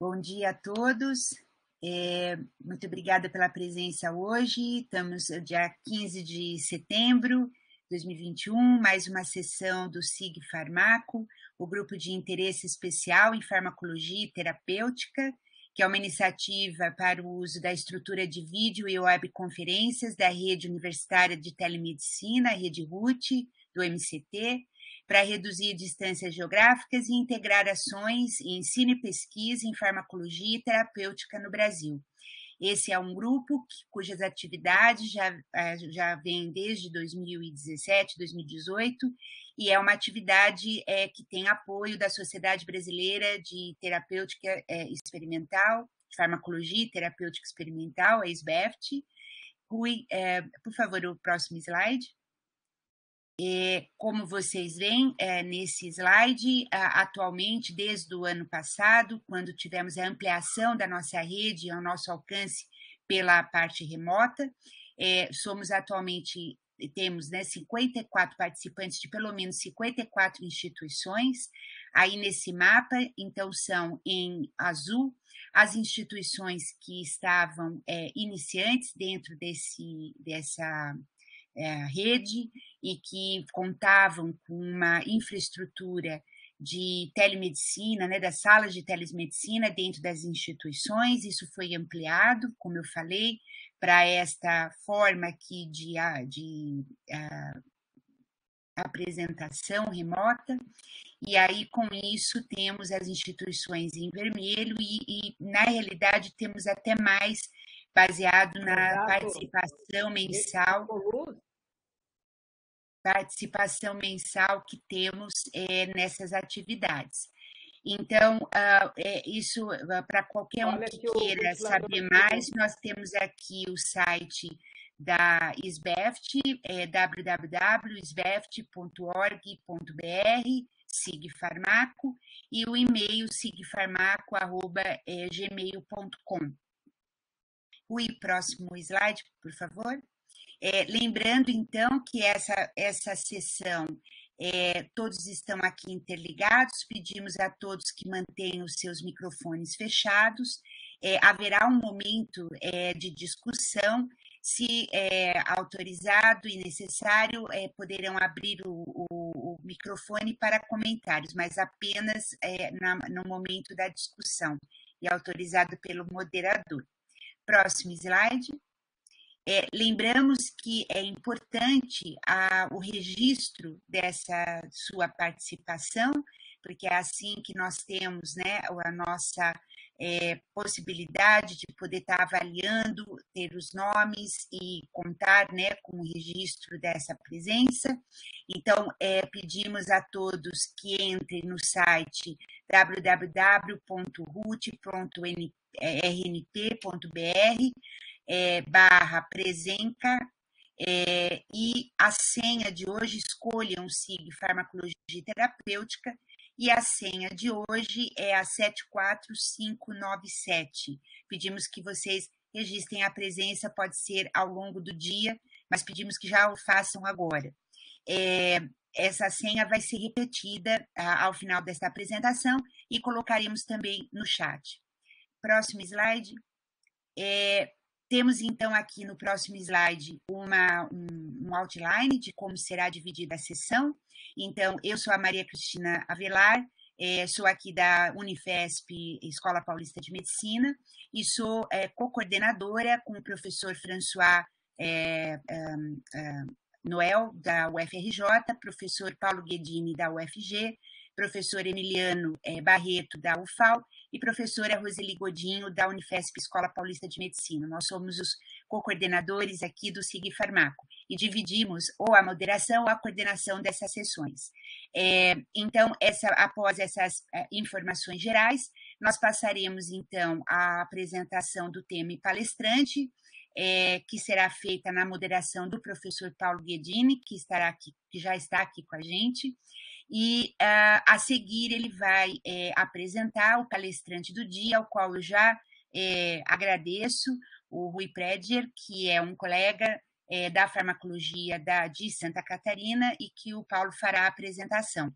Bom dia a todos. É, muito obrigada pela presença hoje. Estamos no dia 15 de setembro de 2021, mais uma sessão do SIG Farmaco, o grupo de interesse especial em farmacologia e terapêutica, que é uma iniciativa para o uso da estrutura de vídeo e webconferências da rede universitária de telemedicina, a rede RUT, do MCT, para reduzir distâncias geográficas e integrar ações em ensino e pesquisa em farmacologia e terapêutica no Brasil. Esse é um grupo que, cujas atividades já, é, já vêm desde 2017, 2018, e é uma atividade é, que tem apoio da Sociedade Brasileira de Terapêutica é, Experimental, Farmacologia e Terapêutica Experimental, a SBEFT. Rui, é, por favor, o próximo slide. Como vocês veem é, nesse slide, atualmente, desde o ano passado, quando tivemos a ampliação da nossa rede ao nosso alcance pela parte remota, é, somos atualmente, temos né, 54 participantes de pelo menos 54 instituições. Aí nesse mapa, então, são em azul as instituições que estavam é, iniciantes dentro desse, dessa é, rede e que contavam com uma infraestrutura de telemedicina, né, das salas de telemedicina dentro das instituições. Isso foi ampliado, como eu falei, para esta forma aqui de, de uh, apresentação remota. E aí, com isso, temos as instituições em vermelho, e, e na realidade, temos até mais baseado na participação mensal participação mensal que temos é, nessas atividades. Então, uh, é, isso uh, para qualquer um que, que queira saber mais, nós temos aqui o site da SBEFT, é www.sbeft.org.br, sigfarmaco, e o e-mail sigfarmaco.gmail.com. O próximo slide, por favor. É, lembrando, então, que essa, essa sessão, é, todos estão aqui interligados, pedimos a todos que mantenham os seus microfones fechados. É, haverá um momento é, de discussão, se é, autorizado e necessário, é, poderão abrir o, o, o, microfone para comentários, mas apenas na, no momento da discussão e autorizado pelo moderador. Próximo slide. É, lembramos que é importante a, o registro dessa sua participação, porque é assim que nós temos né, a nossa é, possibilidade de poder estar avaliando, ter os nomes e contar né, com o registro dessa presença. Então, é, pedimos a todos que entrem no site www.rut.rnp.br é, barra presenca é, e a senha de hoje, escolham o SIG Farmacologia Terapêutica e a senha de hoje é a 74597. Pedimos que vocês registrem a presença, pode ser ao longo do dia, mas pedimos que já o façam agora. É, essa senha vai ser repetida ah, ao final desta apresentação e colocaremos também no chat. Próximo slide. É, temos então aqui no próximo slide uma, um, um, outline de como será dividida a sessão. Então, eu sou a Maria Cristina Avelar, é, sou aqui da Unifesp, Escola Paulista de Medicina, e sou é, co-coordenadora com o professor François é, Noel, da UFRJ, professor Paulo Guedini, da UFG, professor Emiliano é, Barreto, da UFAL, e professora Roseli Godinho, da Unifesp Escola Paulista de Medicina. Nós somos os co-coordenadores aqui do SIG Farmaco e dividimos ou a moderação ou a coordenação dessas sessões. É, então, essa, após essas é, informações gerais, nós passaremos então à apresentação do tema e palestrante, é, que será feita na moderação do professor Paulo Guedini, que estará aqui, que já está aqui com a gente e uh, a seguir ele vai é, apresentar o palestrante do dia, ao qual eu já é, agradeço, o Rui Predier, que é um colega é, da farmacologia da, de Santa Catarina e que o Paulo fará a apresentação.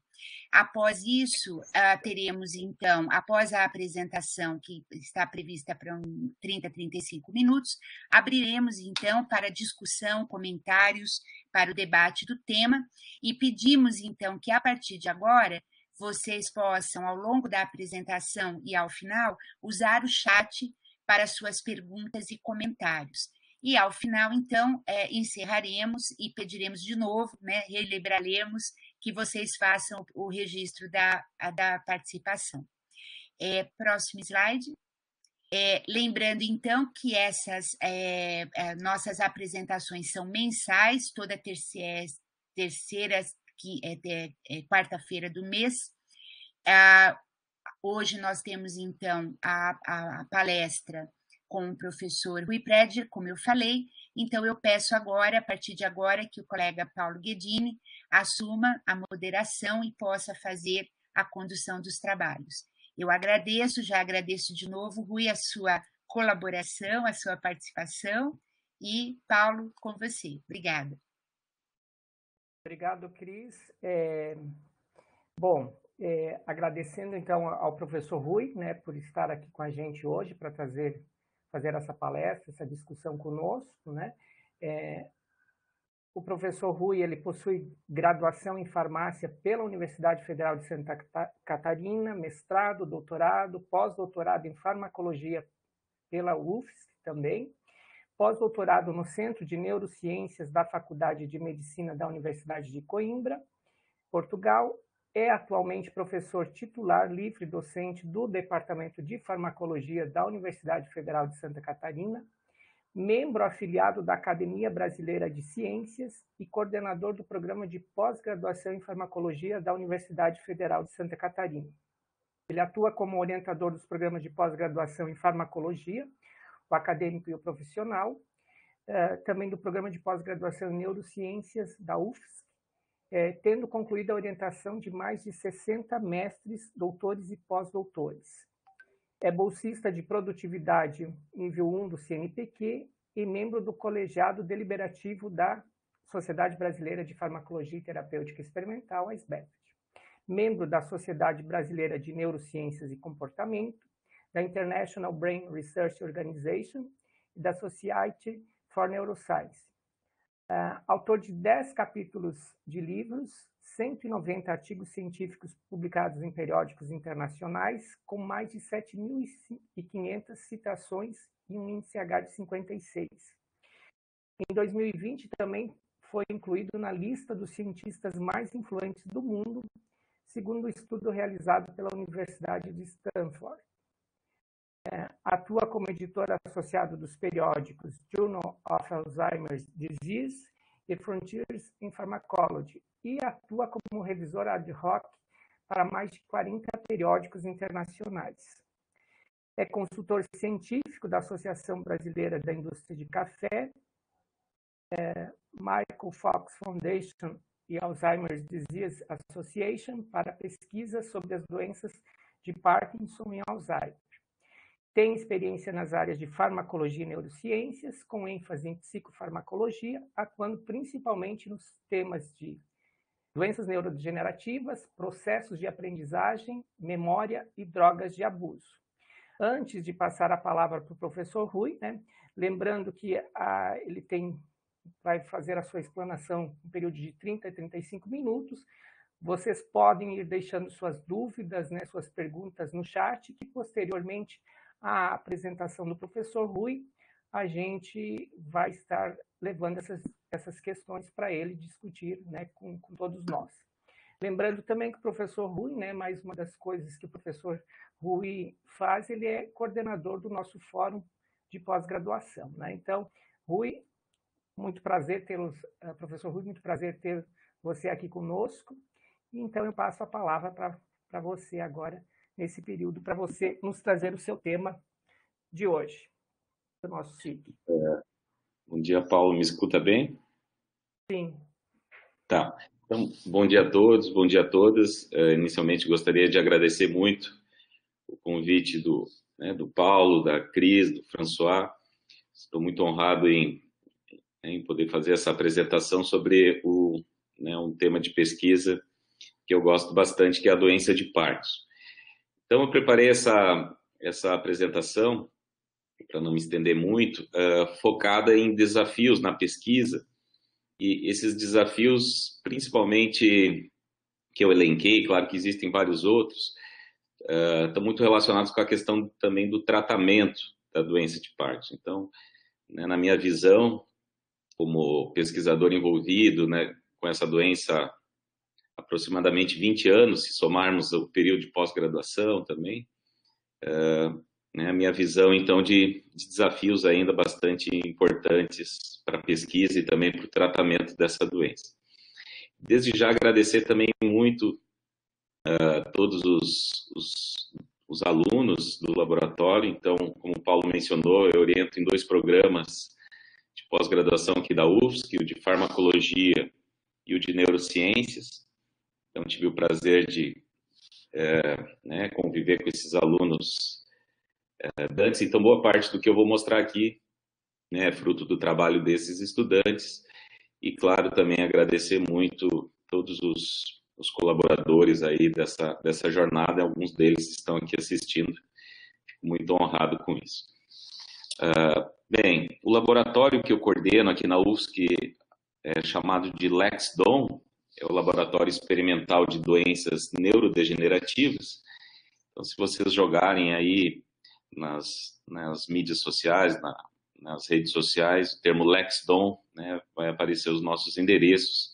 Após isso, uh, teremos então, após a apresentação, que está prevista para um 30, 35 minutos, abriremos então para discussão, comentários, para o debate do tema e pedimos então que a partir de agora vocês possam, ao longo da apresentação e ao final, usar o chat para suas perguntas e comentários. E ao final, então, é, encerraremos e pediremos de novo, né, relembraremos que vocês façam o registro da, da participação. É, próximo slide. É, lembrando, então, que essas é, é nossas apresentações são mensais, toda terceira, terceira é, é, quarta-feira do mês. Ah, hoje nós temos, então, a, a, a palestra com o professor Rui Prediger, como eu falei, então eu peço agora, a partir de agora, que o colega Paulo Guedini assuma a moderação e possa fazer a condução dos trabalhos. Eu agradeço, já agradeço de novo, Rui, a sua colaboração, a sua participação e Paulo, com você. Obrigada. Obrigado, Cris. É... Bom, é, agradecendo então ao professor Rui, né, por estar aqui com a gente hoje para trazer fazer essa palestra, essa discussão conosco, né? É, o professor Rui ele possui graduação em farmácia pela Universidade Federal de Santa Catarina, mestrado, doutorado, pós-doutorado em farmacologia pela UFSC também, pós-doutorado no Centro de Neurociências da Faculdade de Medicina da Universidade de Coimbra, Portugal, é atualmente professor titular livre docente do Departamento de Farmacologia da Universidade Federal de Santa Catarina, membro afiliado da Academia Brasileira de Ciências e coordenador do programa de pós-graduação em farmacologia da Universidade Federal de Santa Catarina. Ele atua como orientador dos programas de pós-graduação em farmacologia, o acadêmico e o profissional, eh, também do programa de pós-graduação em neurociências da UFS é, tendo concluído a orientação de mais de 60 mestres, doutores e pós-doutores. É bolsista de produtividade nível 1 do CNPq e membro do colegiado deliberativo da Sociedade Brasileira de Farmacologia e Terapêutica Experimental, a SBEFT. Membro da Sociedade Brasileira de Neurociências e Comportamento, da International Brain Research Organization e da Society for Neuroscience Uh, autor de 10 capítulos de livros, 190 artigos científicos publicados em periódicos internacionais, com mais de 7.500 citações e um índice H de 56. Em 2020, também foi incluído na lista dos cientistas mais influentes do mundo, segundo o um estudo realizado pela Universidade de Stanford. É, atua como editor associado dos periódicos Journal of Alzheimer's Disease e Frontiers in Pharmacology e atua como revisor ad hoc para mais de 40 periódicos internacionais. É consultor científico da Associação Brasileira da Indústria de Café, é, Michael Fox Foundation e Alzheimer's Disease Association para pesquisas sobre as doenças de Parkinson e Alzheimer. Tem experiência nas áreas de farmacologia e neurociências, com ênfase em psicofarmacologia, atuando principalmente nos temas de doenças neurodegenerativas, processos de aprendizagem, memória e drogas de abuso. Antes de passar a palavra para o professor Rui, né, lembrando que a, ele tem, vai fazer a sua explanação em um período de 30 a 35 minutos, vocês podem ir deixando suas dúvidas, né, suas perguntas no chat, que posteriormente a apresentação do professor Rui, a gente vai estar levando essas, essas questões para ele discutir né, com, com, todos nós. Lembrando também que o professor Rui, né, mais uma das coisas que o professor Rui faz, ele é coordenador do nosso fórum de pós-graduação. Né? Então, Rui, muito prazer tê-los, uh, professor Rui, muito prazer ter você aqui conosco. Então, eu passo a palavra para você agora nesse período para você nos trazer o seu tema de hoje, do nosso SIG. É, bom dia, Paulo. Me escuta bem? Sim. Tá. Então, bom dia a todos, bom dia a todas. Uh, inicialmente, gostaria de agradecer muito o convite do, né, do Paulo, da Cris, do François. Estou muito honrado em, em poder fazer essa apresentação sobre o, né, um tema de pesquisa que eu gosto bastante, que é a doença de Parkinson. Então, eu preparei essa, essa apresentação, para não me estender muito, uh, focada em desafios na pesquisa, e esses desafios, principalmente que eu elenquei, claro que existem vários outros, uh, estão muito relacionados com a questão também do tratamento da doença de Parkinson. Então, né, na minha visão, como pesquisador envolvido né, com essa doença aproximadamente 20 anos, se somarmos o período de pós-graduação também, uh, né, a minha visão, então, de, de, desafios ainda bastante importantes para a pesquisa e também para o tratamento dessa doença. Desde já agradecer também muito uh, todos os, os, os, alunos do laboratório. Então, como o Paulo mencionou, eu oriento em dois programas de pós-graduação aqui da UFSC, o de farmacologia e o de neurociências. Então, tive o prazer de é, né, conviver com esses alunos dantes. Então, boa parte do que eu vou mostrar aqui né, é fruto do trabalho desses estudantes. E, claro, também agradecer muito todos os os colaboradores aí dessa, dessa jornada, alguns deles estão aqui assistindo. Fico muito honrado com isso. Uh, bem, o laboratório que eu coordeno aqui na UFSC é chamado de LexDom, é o Laboratório Experimental de Doenças Neurodegenerativas. Então, se vocês jogarem aí nas, nas mídias sociais, na, nas redes sociais, o termo LexDom, né, vai aparecer os nossos endereços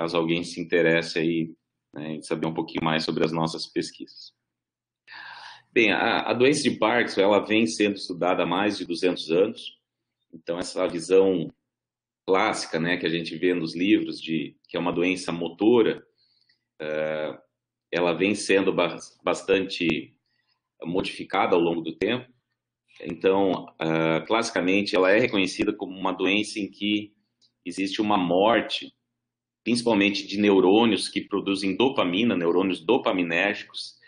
caso alguém se interesse aí né, em saber um pouquinho mais sobre as nossas pesquisas. Bem, a, a, doença de Parkinson ela vem sendo estudada há mais de 200 anos, então essa visão clássica, né, que a gente vê nos livros de que é uma doença motora, uh, ela vem sendo ba bastante modificada ao longo do tempo. Então, uh, classicamente, ela é reconhecida como uma doença em que existe uma morte principalmente de neurônios que produzem dopamina, neurônios dopaminérgicos,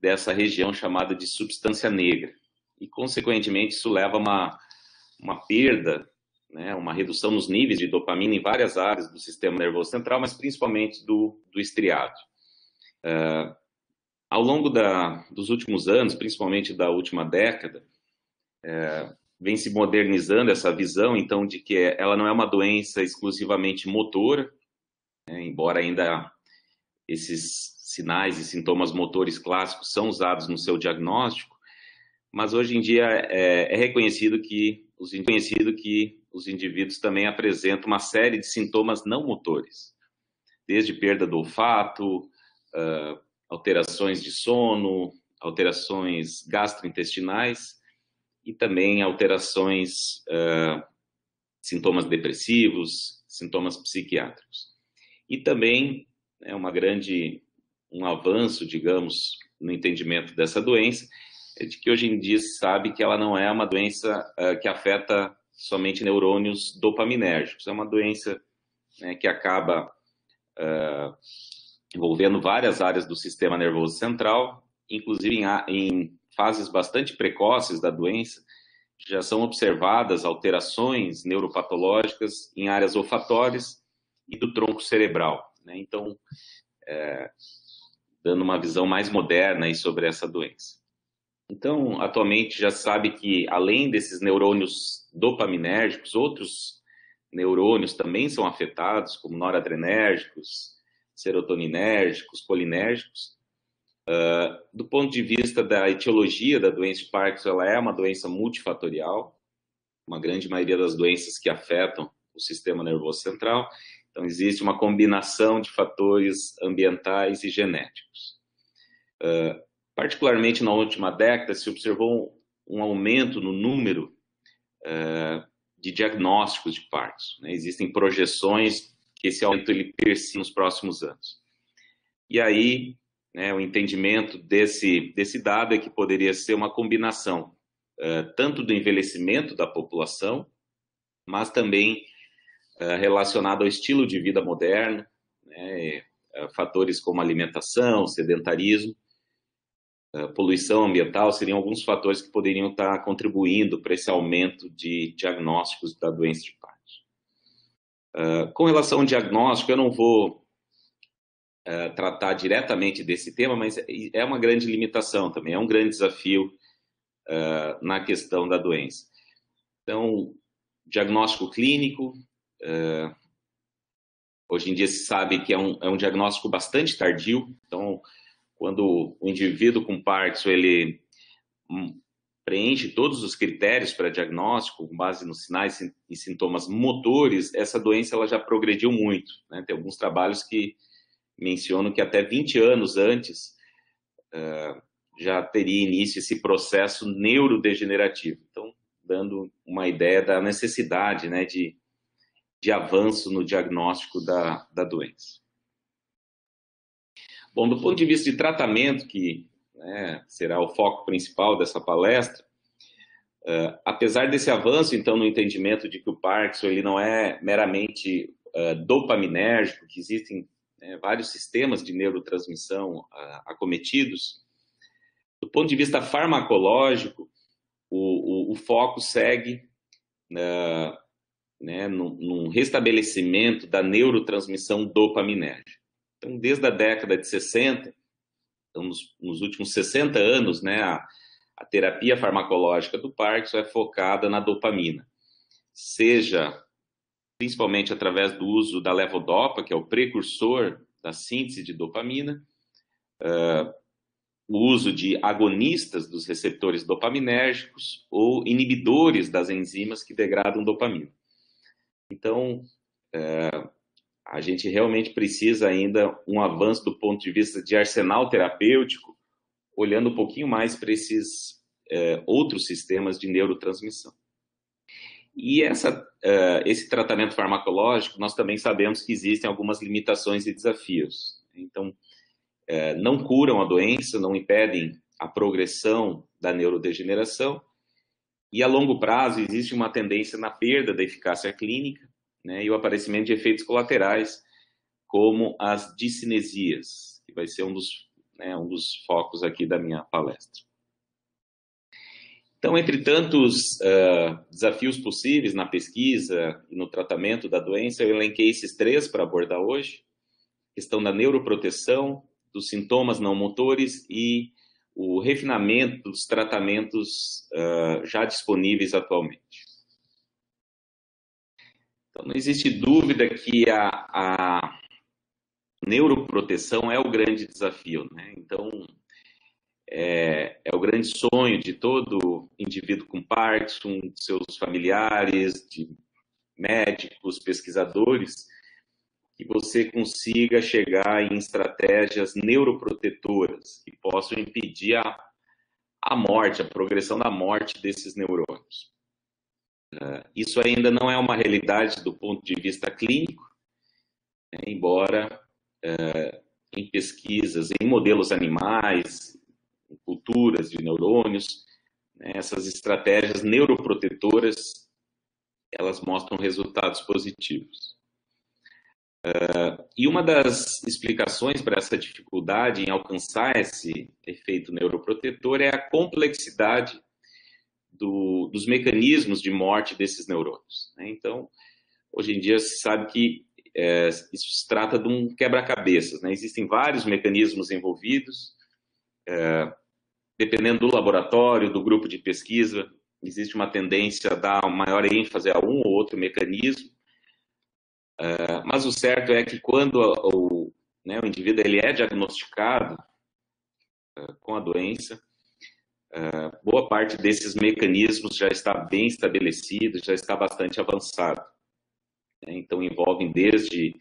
dessa região chamada de substância negra. E, consequentemente, isso leva a uma, uma perda, né, uma redução nos níveis de dopamina em várias áreas do sistema nervoso central, mas principalmente do, do estriado. Uh, ao longo da, dos últimos anos, principalmente da última década, uh, vem se modernizando essa visão, então, de que ela não é uma doença exclusivamente motora, né? embora ainda esses sinais e sintomas motores clássicos são usados no seu diagnóstico, mas hoje em dia é, é reconhecido que os reconhecido que os indivíduos também apresentam uma série de sintomas não motores, desde perda do olfato, uh, alterações de sono, alterações gastrointestinais e também alterações, uh, sintomas depressivos, sintomas psiquiátricos. E também é uma grande um avanço, digamos, no entendimento dessa doença, é de que hoje em dia se sabe que ela não é uma doença uh, que afeta somente neurônios dopaminérgicos, é uma doença né, que acaba uh, envolvendo várias áreas do sistema nervoso central, inclusive em, em fases bastante precoces da doença, já são observadas alterações neuropatológicas em áreas olfatórias e do tronco cerebral. Né? Então, é, dando uma visão mais moderna sobre essa doença. Então, atualmente já sabe que além desses neurônios dopaminérgicos, outros neurônios também são afetados, como noradrenérgicos, serotoninérgicos, colinérgicos. Uh, do ponto de vista da etiologia da doença de Parkinson, ela é uma doença multifatorial, uma grande maioria das doenças que afetam o sistema nervoso central, então, existe uma combinação de fatores ambientais e genéticos. Uh, particularmente na última década, se observou um, um aumento no número uh, de diagnósticos de Parkinson. Né? Existem projeções que esse aumento ele persiste nos próximos anos. E aí, né, o entendimento desse, desse dado é que poderia ser uma combinação uh, tanto do envelhecimento da população, mas também eh, relacionado ao estilo de vida moderno, né, eh, fatores como alimentação, sedentarismo, poluição ambiental seriam alguns fatores que poderiam estar contribuindo para esse aumento de diagnósticos da doença de Parkinson. Uh, com relação ao diagnóstico, eu não vou uh, tratar diretamente desse tema, mas é uma grande limitação também, é um grande desafio uh, na questão da doença. Então, diagnóstico clínico, hoje em dia se sabe que é um, é um diagnóstico bastante tardio, então, quando o indivíduo com Parkinson, ele hum, preenche todos os critérios para diagnóstico, com base nos sinais e sintomas motores, essa doença ela já progrediu muito. Né? Tem alguns trabalhos que mencionam que até 20 anos antes uh, já teria início esse processo neurodegenerativo. Então, dando uma ideia da necessidade né, de, de avanço no diagnóstico da, da doença. Bom, do ponto de vista de tratamento, que né, será o foco principal dessa palestra. Uh, apesar desse avanço, então, no entendimento de que o Parkinson ele não é meramente uh, dopaminérgico, que existem né, vários sistemas de neurotransmissão uh, acometidos, do ponto de vista farmacológico, o, o, o foco segue né, num, num restabelecimento da neurotransmissão dopaminérgica. Então, desde a década de 60, então, nos, nos últimos 60 anos, né, a, a terapia farmacológica do Parkinson é focada na dopamina, seja principalmente através do uso da levodopa, que é o precursor da síntese de dopamina, uh, o uso de agonistas dos receptores dopaminérgicos ou inibidores das enzimas que degradam dopamina. Então, uh, a gente realmente precisa ainda um avanço do ponto de vista de arsenal terapêutico, olhando um pouquinho mais para esses é, outros sistemas de neurotransmissão. E essa, uh, esse tratamento farmacológico, nós também sabemos que existem algumas limitações e desafios. Então, uh, não curam a doença, não impedem a progressão da neurodegeneração, e a longo prazo existe uma tendência na perda da eficácia clínica, né, e o aparecimento de efeitos colaterais, como as discinesias, que vai ser um dos, né, um dos focos aqui da minha palestra. Então, entre tantos uh, desafios possíveis na pesquisa e no tratamento da doença, eu elenquei esses três para abordar hoje: questão da neuroproteção, dos sintomas não motores e o refinamento dos tratamentos uh, já disponíveis atualmente. Então, não existe dúvida que a, a neuroproteção é o grande desafio. Né? Então, é, é, o grande sonho de todo indivíduo com Parkinson, de seus familiares, de médicos, pesquisadores, que você consiga chegar em estratégias neuroprotetoras que possam impedir a, a morte, a progressão da morte desses neurônios. Uh, isso ainda não é uma realidade do ponto de vista clínico, né, embora uh, em pesquisas, em modelos animais, em culturas de neurônios, né, essas estratégias neuroprotetoras elas mostram resultados positivos. Uh, e uma das explicações para essa dificuldade em alcançar esse efeito neuroprotetor é a complexidade do, dos mecanismos de morte desses neurônios. Né? Então, hoje em dia se sabe que é, isso se trata de um quebra-cabeças. Né? Existem vários mecanismos envolvidos, é, dependendo do laboratório, do grupo de pesquisa, existe uma tendência a dar maior ênfase a um ou outro mecanismo. É, mas o certo é que quando o, né, o indivíduo ele é diagnosticado é, com a doença, Uh, boa parte desses mecanismos já está bem estabelecido, já está bastante avançado. Né? Então, envolvem desde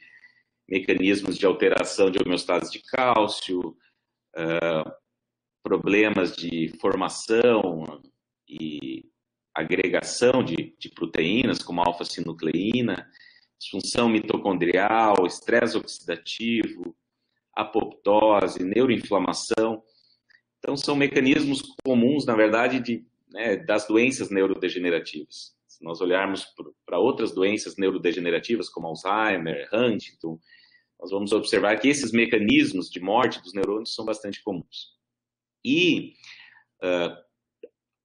mecanismos de alteração de homeostase de cálcio, uh, problemas de formação e agregação de, de proteínas, como alfa-sinucleína, disfunção mitocondrial, estresse oxidativo, apoptose, neuroinflamação. Então, são mecanismos comuns, na verdade, de, né, das doenças neurodegenerativas. Se nós olharmos para outras doenças neurodegenerativas, como Alzheimer, Huntington, nós vamos observar que esses mecanismos de morte dos neurônios são bastante comuns. E, uh,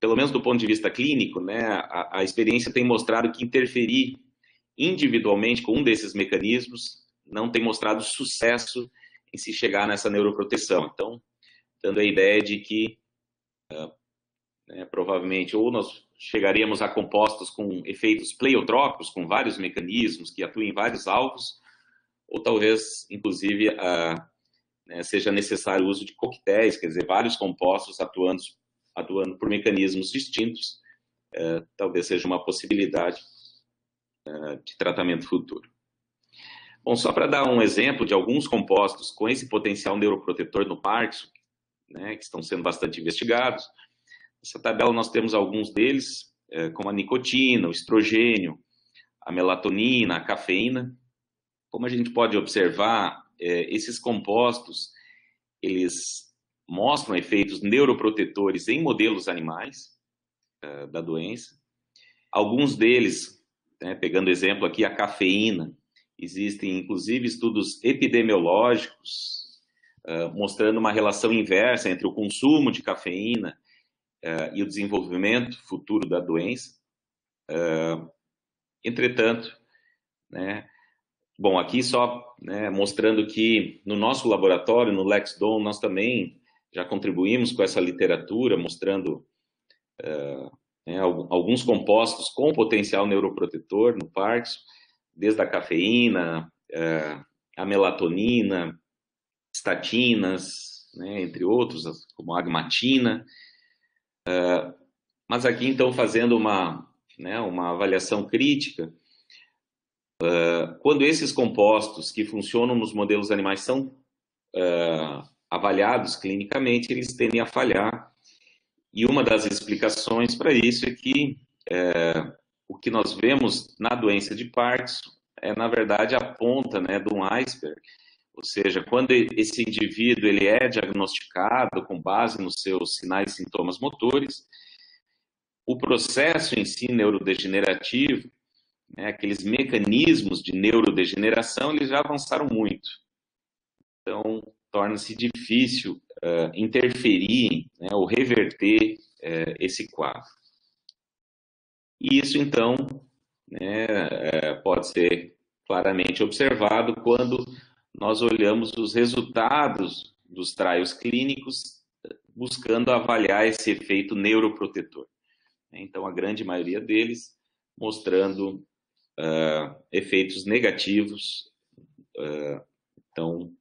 pelo menos do ponto de vista clínico, né, a, a experiência tem mostrado que interferir individualmente com um desses mecanismos, não tem mostrado sucesso em se chegar nessa neuroproteção. Então, dando a ideia de que uh, né, provavelmente ou nós chegaríamos a compostos com efeitos pleiotrópicos, com vários mecanismos que atuem em vários alvos, ou talvez, inclusive, uh, né, seja necessário o uso de coquetéis, quer dizer, vários compostos atuando, atuando por mecanismos distintos, uh, talvez seja uma possibilidade uh, de tratamento futuro. Bom, só para dar um exemplo de alguns compostos com esse potencial neuroprotetor no Parkinson, né, que estão sendo bastante investigados, nessa tabela nós temos alguns deles, é, como a nicotina, o estrogênio, a melatonina, a cafeína. Como a gente pode observar, é, esses compostos, eles mostram efeitos neuroprotetores em modelos animais é, da doença. Alguns deles, né, pegando exemplo aqui, a cafeína, existem inclusive estudos epidemiológicos mostrando uma relação inversa entre o consumo de cafeína uh, e o desenvolvimento futuro da doença. Uh, entretanto, né, bom, aqui só né, mostrando que no nosso laboratório, no LexDom, nós também já contribuímos com essa literatura, mostrando né, alguns compostos com potencial neuroprotetor no Parkinson, desde a cafeína, a melatonina, estatinas, né, entre outros, como agmatina. Uh, mas aqui, então, fazendo uma, né, uma avaliação crítica, uh, quando esses compostos que funcionam nos modelos animais são uh, avaliados clinicamente, eles tendem a falhar. E uma das explicações para isso é que o que nós vemos na doença de Parkinson é, na verdade, a ponta né, de um iceberg ou seja, quando esse indivíduo ele é diagnosticado com base nos seus sinais e sintomas motores, o processo em si neurodegenerativo, né, aqueles mecanismos de neurodegeneração, eles já avançaram muito. Então, torna-se difícil uh, interferir né, ou reverter uh, esse quadro. E isso, então, né, uh, pode ser claramente observado quando nós olhamos os resultados dos trials clínicos buscando avaliar esse efeito neuroprotetor. Então, a grande maioria deles mostrando uh, efeitos negativos, uh, então,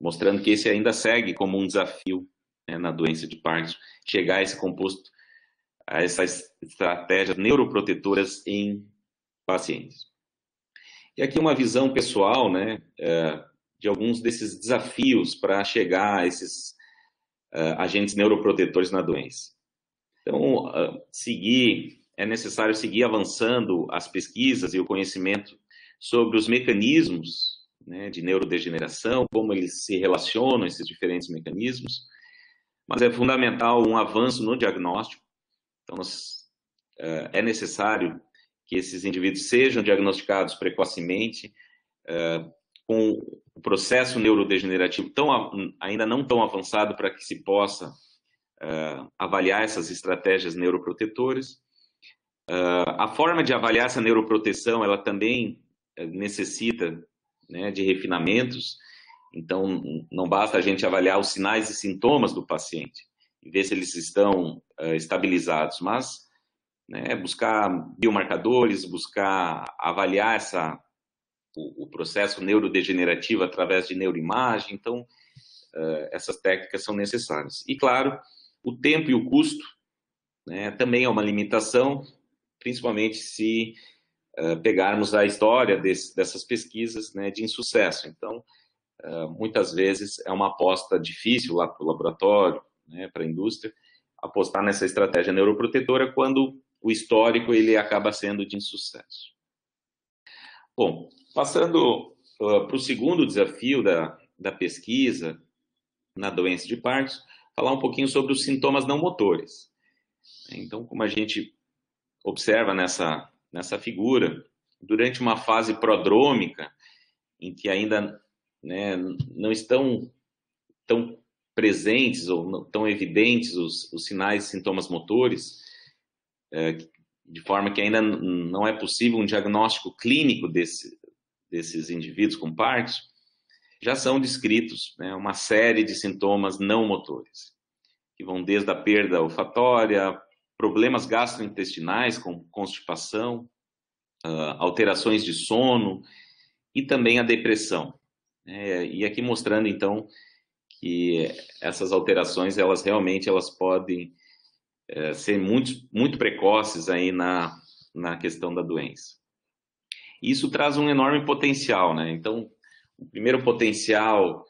mostrando que esse ainda segue como um desafio né, na doença de Parkinson, chegar a esse composto, a essas estratégias neuroprotetoras em pacientes. E aqui uma visão pessoal, né, uh, de alguns desses desafios para chegar a esses uh, agentes neuroprotetores na doença. Então, uh, seguir, é necessário seguir avançando as pesquisas e o conhecimento sobre os mecanismos né, de neurodegeneração, como eles se relacionam, esses diferentes mecanismos, mas é fundamental um avanço no diagnóstico. Então, nós, uh, é necessário que esses indivíduos sejam diagnosticados precocemente, uh, com o processo neurodegenerativo tão, ainda não tão avançado para que se possa uh, avaliar essas estratégias neuroprotetoras. Uh, a forma de avaliar essa neuroproteção, ela também uh, necessita né, de refinamentos, então não basta a gente avaliar os sinais e sintomas do paciente e ver se eles estão estabilizados, mas né, buscar biomarcadores, buscar avaliar essa o, processo neurodegenerativo através de neuroimagem. Então, uh, essas técnicas são necessárias. E, claro, o tempo e o custo né, também é uma limitação, principalmente se uh, pegarmos a história desse, dessas pesquisas né, de insucesso. Então, uh, muitas vezes é uma aposta difícil lá para o laboratório, né, para a indústria, apostar nessa estratégia neuroprotetora quando o histórico ele acaba sendo de insucesso. Bom, passando uh, para o segundo desafio da, da pesquisa na doença de Parkinson, falar um pouquinho sobre os sintomas não motores. Então, como a gente observa nessa, nessa figura, durante uma fase prodrômica, em que ainda né, não estão tão presentes ou tão evidentes os, os sinais e sintomas motores, é, de forma que ainda não é possível um diagnóstico clínico desse, desses indivíduos com Parkinson, já são descritos né, uma série de sintomas não motores, que vão desde a perda olfatória, problemas gastrointestinais, com constipação, uh, alterações de sono e também a depressão. É, e aqui mostrando, então, que essas alterações, elas realmente elas podem é, ser muito, muito precoces aí na, na questão da doença. Isso traz um enorme potencial, né? Então, o primeiro potencial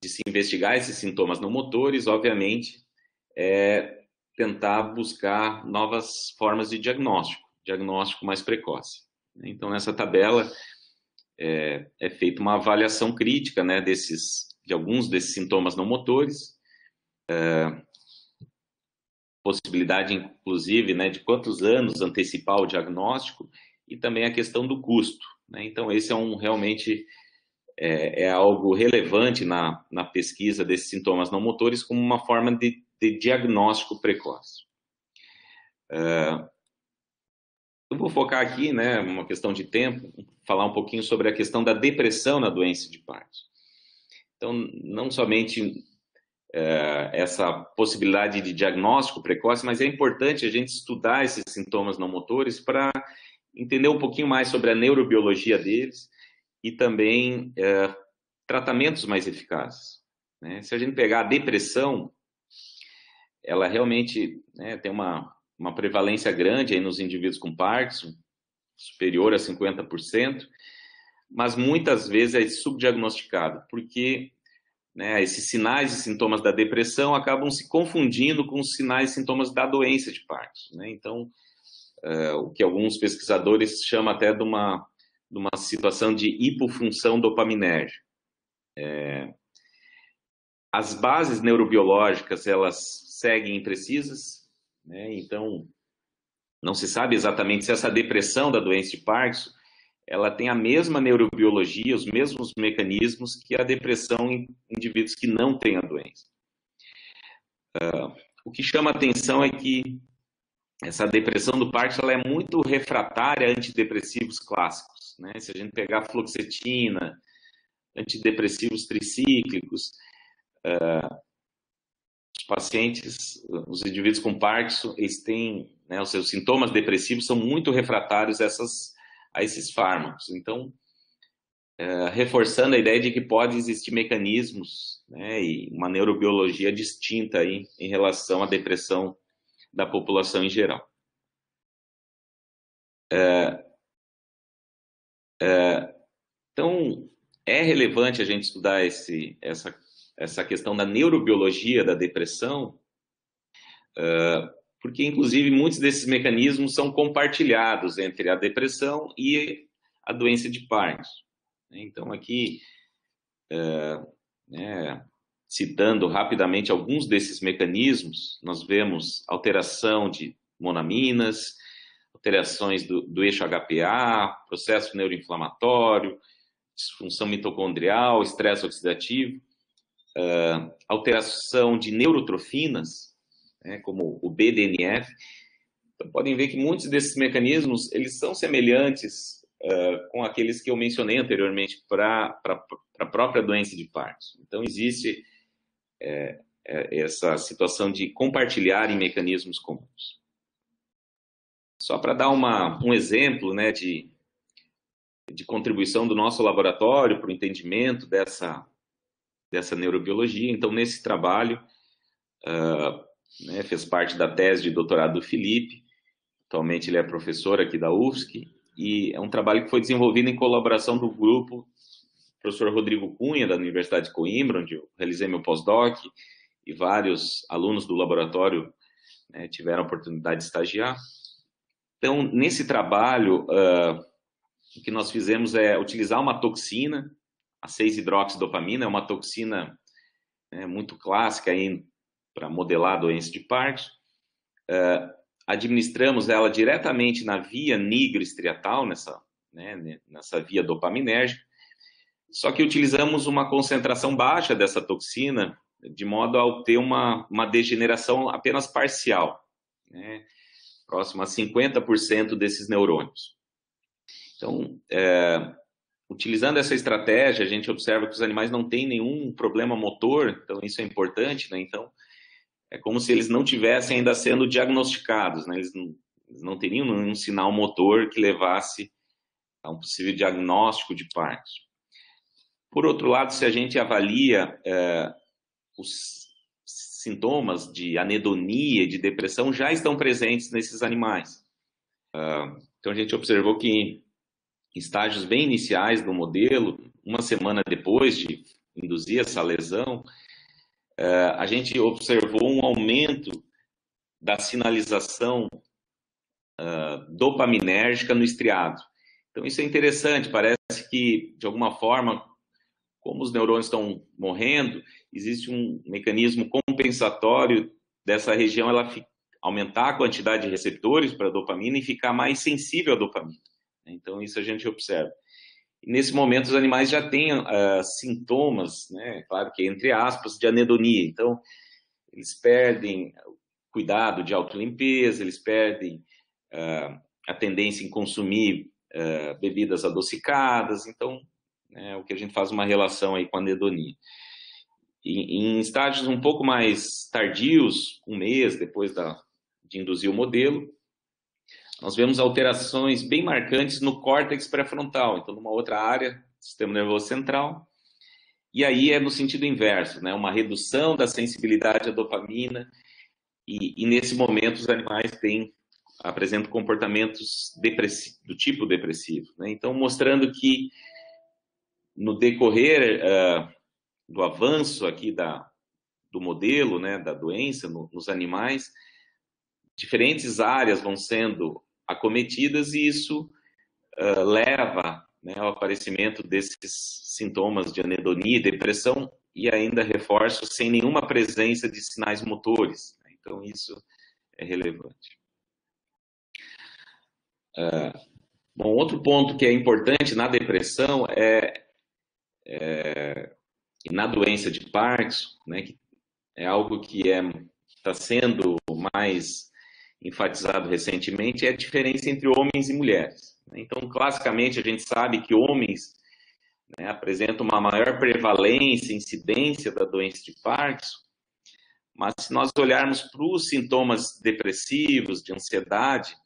de se investigar esses sintomas não motores, obviamente, é tentar buscar novas formas de diagnóstico, diagnóstico mais precoce. Então, nessa tabela é, é feita uma avaliação crítica, né, desses, de alguns desses sintomas não motores, é, possibilidade, inclusive, né, de quantos anos antecipar o diagnóstico e também a questão do custo. Né? Então, esse é um realmente é, é, algo relevante na, na pesquisa desses sintomas não motores como uma forma de, de diagnóstico precoce. Uh, eu vou focar aqui, né, uma questão de tempo, falar um pouquinho sobre a questão da depressão na doença de Parkinson. Então, não somente é, essa possibilidade de diagnóstico precoce, mas é importante a gente estudar esses sintomas não motores para entender um pouquinho mais sobre a neurobiologia deles e também é, tratamentos mais eficazes. Né? Se a gente pegar a depressão, ela realmente né, tem uma, uma prevalência grande aí nos indivíduos com Parkinson, superior a 50%, mas muitas vezes é subdiagnosticado, porque né, esses sinais e sintomas da depressão acabam se confundindo com os sinais e sintomas da doença de Parkinson. Né? Então, uh, o que alguns pesquisadores chamam até de uma, de uma situação de hipofunção dopaminérgica. É, as bases neurobiológicas, elas seguem imprecisas, né? então não se sabe exatamente se essa depressão da doença de Parkinson ela tem a mesma neurobiologia, os mesmos mecanismos que a depressão em indivíduos que não têm a doença. Uh, o que chama atenção é que essa depressão do Parkinson ela é muito refratária a antidepressivos clássicos. Né? Se a gente pegar fluoxetina, antidepressivos tricíclicos, uh, os pacientes, os indivíduos com Parkinson, eles têm, né, os seus sintomas depressivos são muito refratários a essas a esses fármacos. Então, é, reforçando a ideia de que pode existir mecanismos né, e uma neurobiologia distinta aí em relação à depressão da população em geral. É, é, então, é relevante a gente estudar esse, essa, essa questão da neurobiologia da depressão, é, porque inclusive muitos desses mecanismos são compartilhados entre a depressão e a doença de Parkinson. Então, aqui, é, né, citando rapidamente alguns desses mecanismos, nós vemos alteração de monaminas, alterações do, do eixo HPA, processo neuroinflamatório, disfunção mitocondrial, estresse oxidativo, uh, alteração de neurotrofinas, né, como o BDNF. Então, podem ver que muitos desses mecanismos eles são semelhantes uh, com aqueles que eu mencionei anteriormente para a própria doença de Parkinson. Então, existe é, é, essa situação de compartilhar em mecanismos comuns. Só para dar uma, um exemplo né, de, de contribuição do nosso laboratório para o entendimento dessa, dessa neurobiologia. Então, nesse trabalho, uh, né, fez parte da tese de doutorado do Felipe, atualmente ele é professor aqui da UFSC, e é um trabalho que foi desenvolvido em colaboração do grupo professor Rodrigo Cunha, da Universidade de Coimbra, onde eu realizei meu pós-doc, e vários alunos do laboratório né, tiveram a oportunidade de estagiar. Então, nesse trabalho, uh, o que nós fizemos é utilizar uma toxina, a 6-hidroxidopamina, é uma toxina né, muito clássica para modelar a doença de Parkinson. Uh, administramos ela diretamente na via nigroestriatal, nessa, né, nessa via dopaminérgica, só que utilizamos uma concentração baixa dessa toxina, de modo a ter uma, uma degeneração apenas parcial. Né? próximo a 50% desses neurônios. Então, é, utilizando essa estratégia, a gente observa que os animais não têm nenhum problema motor, então isso é importante, né? Então, é como se eles não tivessem ainda sendo diagnosticados, né? Eles não, eles não teriam nenhum sinal motor que levasse a um possível diagnóstico de Parkinson. Por outro lado, se a gente avalia é, os sintomas de anedonia, de depressão, já estão presentes nesses animais. Uh, então, a gente observou que em estágios bem iniciais do modelo, uma semana depois de induzir essa lesão, uh, a gente observou um aumento da sinalização uh, dopaminérgica no estriado. Então, isso é interessante, parece que, de alguma forma, como os neurônios estão morrendo, existe um mecanismo compensatório dessa região ela aumentar a quantidade de receptores para a dopamina e ficar mais sensível à dopamina. Então, isso a gente observa. Nesse momento, os animais já têm uh, sintomas, né, claro que entre aspas, de anedonia. Então, eles perdem cuidado de autolimpeza, eles perdem uh, a tendência em consumir uh, bebidas adocicadas. Então, né, o que a gente faz uma relação aí com a anedonia. em estágios um pouco mais tardios, um mês depois da, de induzir o modelo, nós vemos alterações bem marcantes no córtex pré-frontal, então numa outra área do sistema nervoso central, e aí é no sentido inverso, né, uma redução da sensibilidade à dopamina, e, e nesse momento os animais têm apresentam comportamentos do tipo depressivo, né? então mostrando que no decorrer uh, do avanço aqui da, do modelo, né, da doença no, nos animais, diferentes áreas vão sendo acometidas e isso uh, leva né, ao aparecimento desses sintomas de anedonia e depressão e ainda reforço sem nenhuma presença de sinais motores. Né? Então isso é relevante. Uh, bom, outro ponto que é importante na depressão é é, na doença de Parkinson, né, que é algo que é está sendo mais enfatizado recentemente, é a diferença entre homens e mulheres. Né. Então, classicamente, a gente sabe que homens né, apresentam uma maior prevalência, incidência da doença de Parkinson, mas se nós olharmos para os sintomas depressivos, de ansiedade,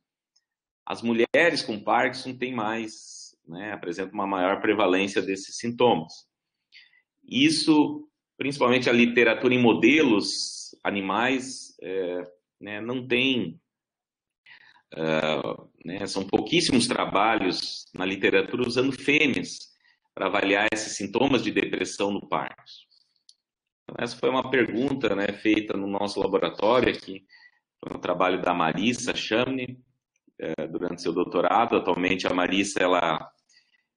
as mulheres com Parkinson têm mais né, apresenta uma maior prevalência desses sintomas. Isso, principalmente a literatura em modelos animais, é, né, não tem. Uh, né, são pouquíssimos trabalhos na literatura usando fêmeas para avaliar esses sintomas de depressão no Parkinson. Então, essa foi uma pergunta né, feita no nosso laboratório aqui, um trabalho da Marissa Chamne, é, durante seu doutorado. Atualmente, a Marissa ela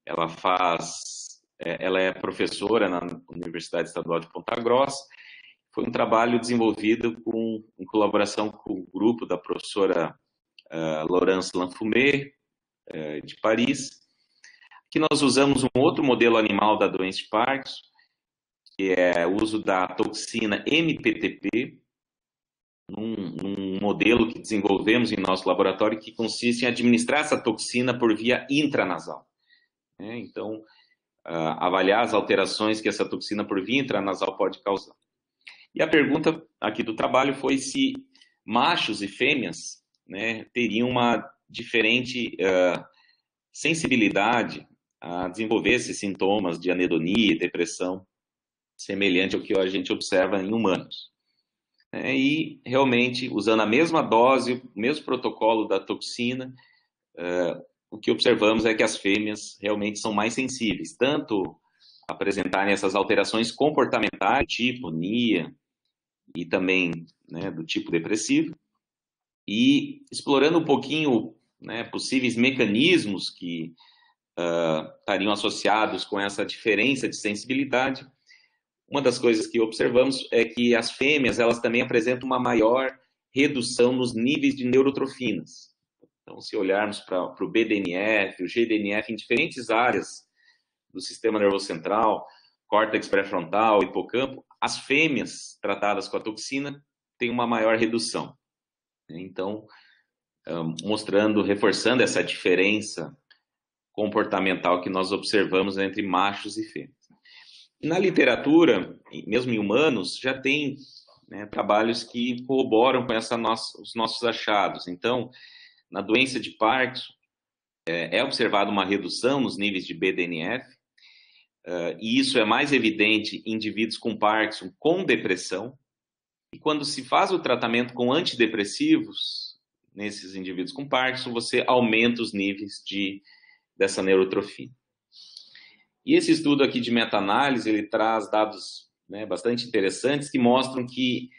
ela faz, é, ela é professora na Universidade Estadual de Ponta Grossa. Foi um trabalho desenvolvido com, em colaboração com o grupo da professora uh, Laurence Lanfumé, uh, de Paris, que nós usamos um outro modelo animal da doença de Parkinson, que é o uso da toxina MPTP, num, num, modelo que desenvolvemos em nosso laboratório que consiste em administrar essa toxina por via intranasal. Né? Então, uh, avaliar as alterações que essa toxina por via intranasal pode causar. E a pergunta aqui do trabalho foi se machos e fêmeas né, teriam uma diferente uh, sensibilidade a desenvolver esses sintomas de anedonia e depressão, semelhante ao que a gente observa em humanos. É, e realmente, usando a mesma dose, o mesmo protocolo da toxina, uh, o que observamos é que as fêmeas realmente são mais sensíveis, tanto apresentarem essas alterações comportamentais, tipo NIA, e também né, do tipo depressivo, e explorando um pouquinho né, possíveis mecanismos que uh, estariam associados com essa diferença de sensibilidade, uma das coisas que observamos é que as fêmeas elas também apresentam uma maior redução nos níveis de neurotrofinas. Então, se olharmos para o BDNF, o GDNF, em diferentes áreas do sistema nervoso central, córtex pré-frontal, hipocampo, as fêmeas tratadas com a toxina têm uma maior redução. Então, mostrando, reforçando essa diferença comportamental que nós observamos entre machos e fêmeas. Na literatura, mesmo em humanos, já tem né, trabalhos que corroboram com essa nossa, os nossos achados. Então, na doença de Parkinson, é, é observada uma redução nos níveis de BDNF, e isso é mais evidente em indivíduos com Parkinson com depressão. E quando se faz o tratamento com antidepressivos, nesses indivíduos com Parkinson, você aumenta os níveis de, dessa neurotrofina. E esse estudo aqui de meta-análise, ele traz dados né, bastante interessantes que mostram que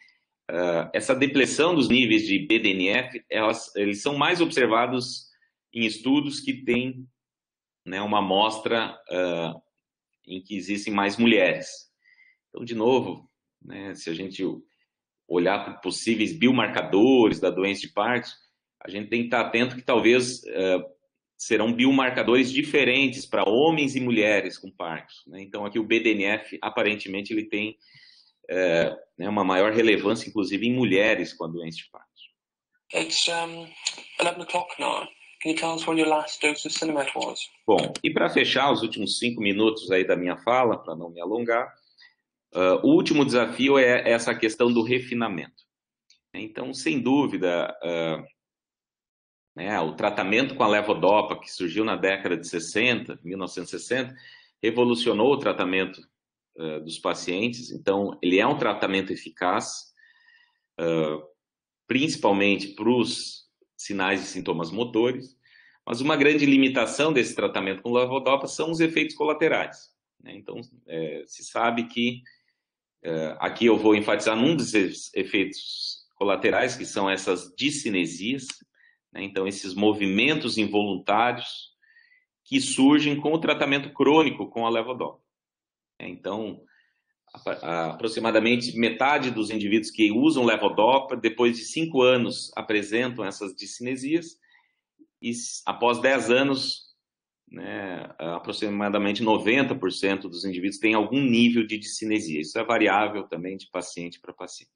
uh, essa depressão dos níveis de BDNF, elas, eles são mais observados em estudos que têm né, uma amostra uh, em que existem mais mulheres. Então, de novo, né, se a gente olhar para possíveis biomarcadores da doença de Parkinson, a gente tem que estar atento que talvez uh, serão biomarcadores diferentes para homens e mulheres com Parkinson. Né? Então, aqui o BDNF, aparentemente, ele tem é, né, uma maior relevância, inclusive, em mulheres com a doença de Parkinson. It's um, 11 o'clock now. Can you tell us when your last dose of Cinemat was? Bom, e para fechar os últimos cinco minutos aí da minha fala, para não me alongar, uh, o último desafio é essa questão do refinamento. Então, sem dúvida, uh, né, o tratamento com a levodopa, que surgiu na década de 60, 1960, revolucionou o tratamento uh, dos pacientes. Então, ele é um tratamento eficaz, uh, principalmente para os sinais e sintomas motores, mas uma grande limitação desse tratamento com levodopa são os efeitos colaterais. Né? Então, é, se sabe que, é, aqui eu vou enfatizar num dos efeitos colaterais, que são essas discinesias, né? Então, esses movimentos involuntários que surgem com o tratamento crônico com a levodopa. É, então, aproximadamente metade dos indivíduos que usam levodopa, depois de cinco anos, apresentam essas discinesias, e após 10 anos, né, aproximadamente 90% dos indivíduos têm algum nível de discinesia. Isso é variável também de paciente para paciente.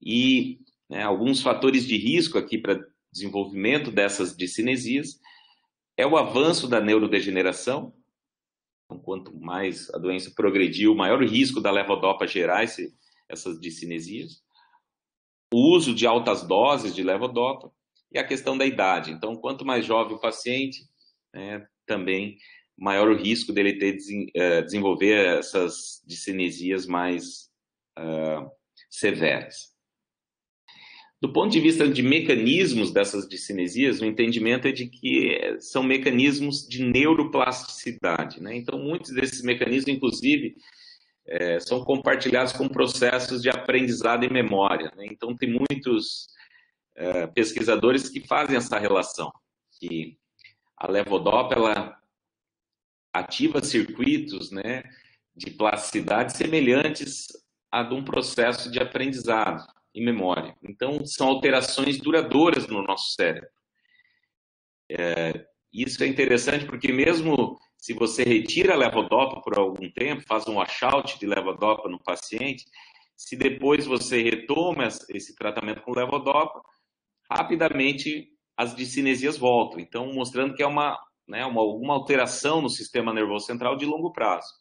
E né, alguns fatores de risco aqui para desenvolvimento dessas discinesias é o avanço da neurodegeneração. Então, quanto mais a doença progrediu, maior o risco da levodopa gerar esse, essas discinesias. O uso de altas doses de levodopa e a questão da idade. Então, quanto mais jovem o paciente, né, também maior o risco dele ter uh, desenvolver essas discinesias mais uh, severas. Do ponto de vista de mecanismos dessas discinesias, o entendimento é de que são mecanismos de neuroplasticidade. Né? Então, muitos desses mecanismos, inclusive, é, são compartilhados com processos de aprendizado e memória. Né? Então, tem muitos é, pesquisadores que fazem essa relação, que a levodopa ela ativa circuitos né, de plasticidade semelhantes a de um processo de aprendizado e memória. Então, são alterações duradouras no nosso cérebro. É, isso é interessante porque mesmo se você retira a levodopa por algum tempo, faz um washout de levodopa no paciente, se depois você retoma esse tratamento com levodopa, rapidamente as discinesias voltam. Então, mostrando que é uma, né, uma, uma alteração no sistema nervoso central de longo prazo.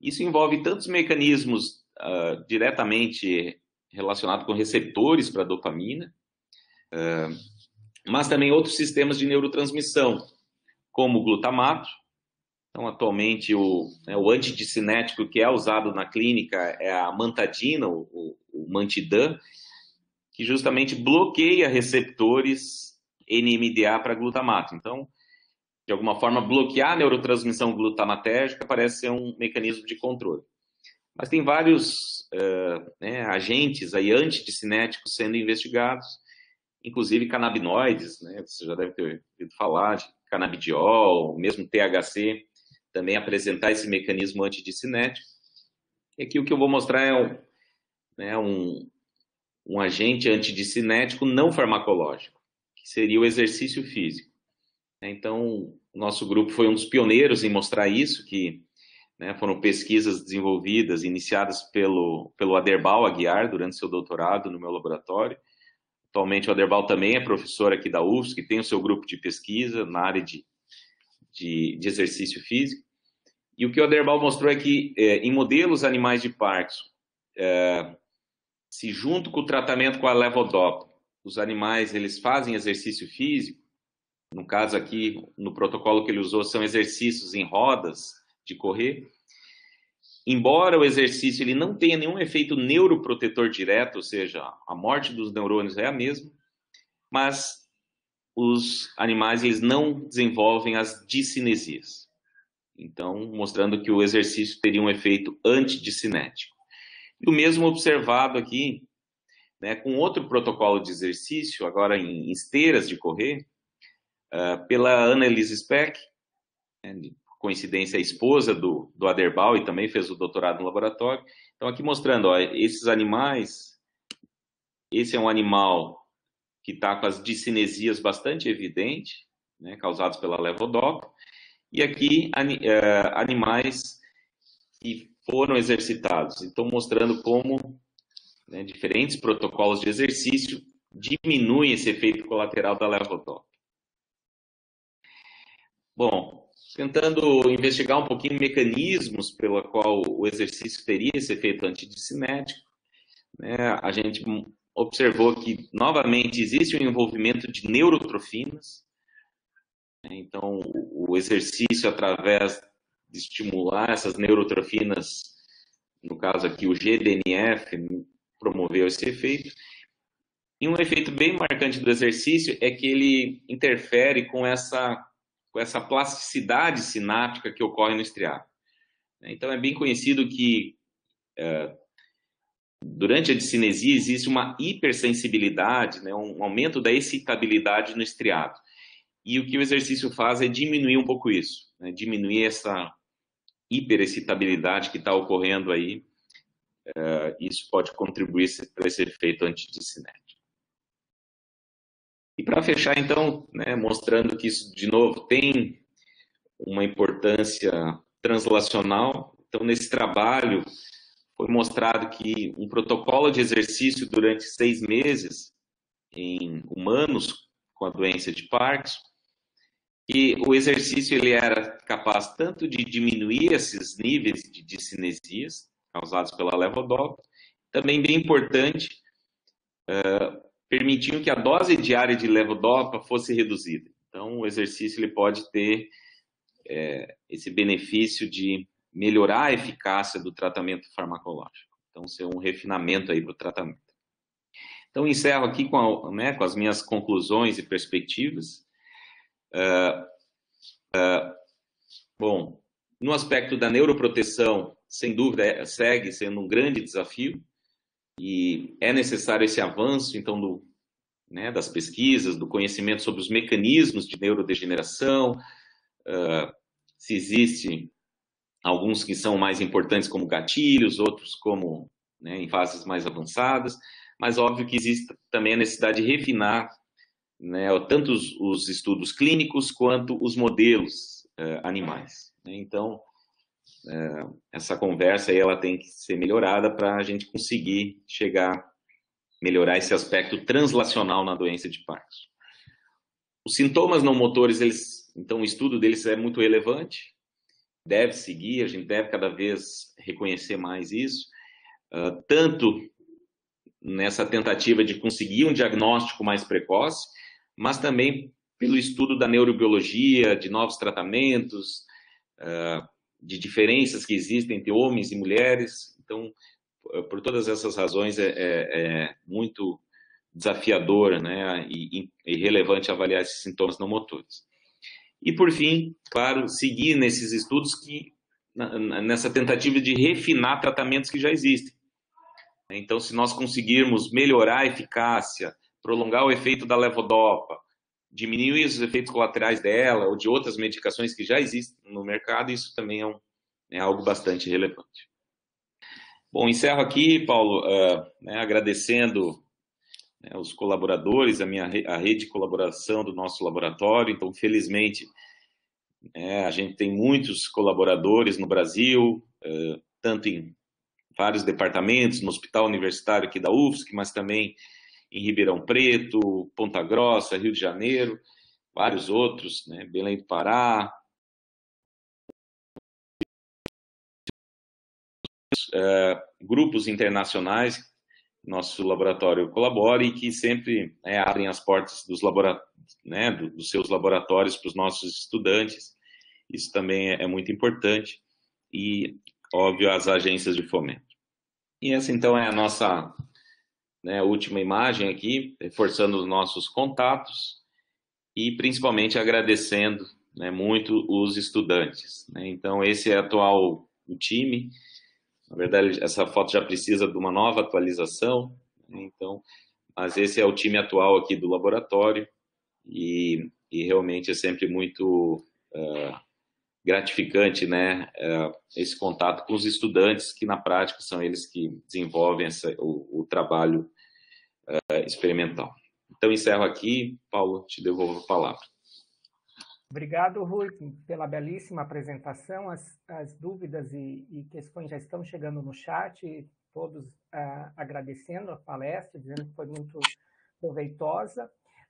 Isso envolve tantos mecanismos uh, diretamente relacionado com receptores para dopamina, mas também outros sistemas de neurotransmissão, como o glutamato. Então, atualmente, o, né, o antidicinético que é usado na clínica é a mantadina, o, o, que justamente bloqueia receptores NMDA para glutamato. Então, de alguma forma, bloquear a neurotransmissão glutamatérgica parece ser um mecanismo de controle. Mas tem vários uh, né, agentes aí antidicinéticos sendo investigados, inclusive canabinoides, né, você já deve ter ouvido falar de canabidiol, mesmo THC, também apresentar esse mecanismo antidicinético. E aqui o que eu vou mostrar é um, né, um, um agente antidicinético não farmacológico, que seria o exercício físico. Então, o nosso grupo foi um dos pioneiros em mostrar isso, que né, foram pesquisas desenvolvidas, iniciadas pelo, pelo Aderbal Aguiar durante seu doutorado no meu laboratório, atualmente o Aderbal também é professor aqui da UFSC, tem o seu grupo de pesquisa na área de, de, de exercício físico. E o que o Aderbal mostrou é que é, em modelos animais de parto, é, se junto com o tratamento com a levodopa, os animais eles fazem exercício físico, no caso aqui, no protocolo que ele usou, são exercícios em rodas de correr, embora o exercício ele não tenha nenhum efeito neuroprotetor direto, ou seja, a morte dos neurônios é a mesma, mas os animais eles não desenvolvem as discinesias. Então, mostrando que o exercício teria um efeito antidicinético. E o mesmo observado aqui, né, com outro protocolo de exercício, agora em esteiras de correr, uh, pela Annelise Speck, né, coincidência, a esposa do, do Aderbal e também fez o doutorado no laboratório. Então, aqui mostrando, ó, esses animais, esse é um animal que está com as discinesias bastante evidentes, né, causadas pela levodopa, e aqui uh, animais que foram exercitados. Então, mostrando como né, diferentes protocolos de exercício diminuem esse efeito colateral da levodopa. Bom, tentando investigar um pouquinho mecanismos pela qual o exercício teria esse efeito antidicinético. Né? A gente observou que, novamente, existe um envolvimento de neurotrofinas. Né? Então, o exercício, através de estimular essas neurotrofinas, no caso aqui o GDNF, promoveu esse efeito. E um efeito bem marcante do exercício é que ele interfere com essa com essa plasticidade sináptica que ocorre no estriado. Então, é bem conhecido que é, durante a discinesia existe uma hipersensibilidade, né, um aumento da excitabilidade no estriado. E o que o exercício faz é diminuir um pouco isso, né, diminuir essa hiperexcitabilidade que está ocorrendo aí. É, isso pode contribuir para esse efeito antidicinético. E para fechar, então, né, mostrando que isso, de novo, tem uma importância translacional, então, nesse trabalho, foi mostrado que um protocolo de exercício durante seis meses em humanos com a doença de Parkinson, e o exercício ele era capaz tanto de diminuir esses níveis de discinesias causados pela levodopa, também bem importante, permitiam que a dose diária de levodopa fosse reduzida. Então, o exercício ele pode ter é, esse benefício de melhorar a eficácia do tratamento farmacológico. Então, ser um refinamento aí para o tratamento. Então, encerro aqui com, a, né, com, as minhas conclusões e perspectivas. Uh, uh, bom, no aspecto da neuroproteção, sem dúvida, é, segue sendo um grande desafio e é necessário esse avanço, então, do, né, das pesquisas, do conhecimento sobre os mecanismos de neurodegeneração, uh, se existe alguns que são mais importantes como gatilhos, outros como né, em fases mais avançadas, mas óbvio que existe também a necessidade de refinar né, tanto os, os, estudos clínicos quanto os modelos uh, animais. Né? Então, essa conversa aí ela tem que ser melhorada para a gente conseguir chegar, melhorar esse aspecto translacional na doença de Parkinson. Os sintomas não motores, eles, então o estudo deles é muito relevante, deve seguir, a gente deve cada vez reconhecer mais isso, uh, tanto nessa tentativa de conseguir um diagnóstico mais precoce, mas também pelo estudo da neurobiologia, de novos tratamentos, uh, de diferenças que existem entre homens e mulheres. Então, por todas essas razões, é, é, é muito desafiador né, e, e, relevante avaliar esses sintomas não motores. E, por fim, claro, seguir nesses estudos que, nessa tentativa de refinar tratamentos que já existem. Então, se nós conseguirmos melhorar a eficácia, prolongar o efeito da levodopa, diminuir os efeitos colaterais dela ou de outras medicações que já existem no mercado, isso também é, um, é algo bastante relevante. Bom, encerro aqui, Paulo, uh, né, agradecendo né, os colaboradores, a minha a rede de colaboração do nosso laboratório. Então, felizmente, é, a gente tem muitos colaboradores no Brasil, uh, tanto em vários departamentos, no Hospital Universitário aqui da UFSC, mas também em Ribeirão Preto, Ponta Grossa, Rio de Janeiro, vários outros, né? Belém do Pará. Uh, grupos internacionais nosso laboratório colabora e que sempre né, abrem as portas dos, né, dos seus laboratórios para os nossos estudantes. Isso também é, é muito importante. E, óbvio, as agências de fomento. E essa, então, é a nossa né, última imagem aqui, reforçando os nossos contatos e, principalmente, agradecendo né, muito os estudantes. Né? Então, esse é atual o time na verdade, essa foto já precisa de uma nova atualização, né? então, mas esse é o time atual aqui do laboratório e, e realmente é sempre muito uh, gratificante, né, uh, esse contato com os estudantes que na prática são eles que desenvolvem essa, o, o trabalho uh, experimental. Então encerro aqui, Paulo, te devolvo a palavra. Obrigado, Rui, pela belíssima apresentação. As, as dúvidas e, e, questões já estão chegando no chat, todos ah, agradecendo a palestra, dizendo que foi muito proveitosa.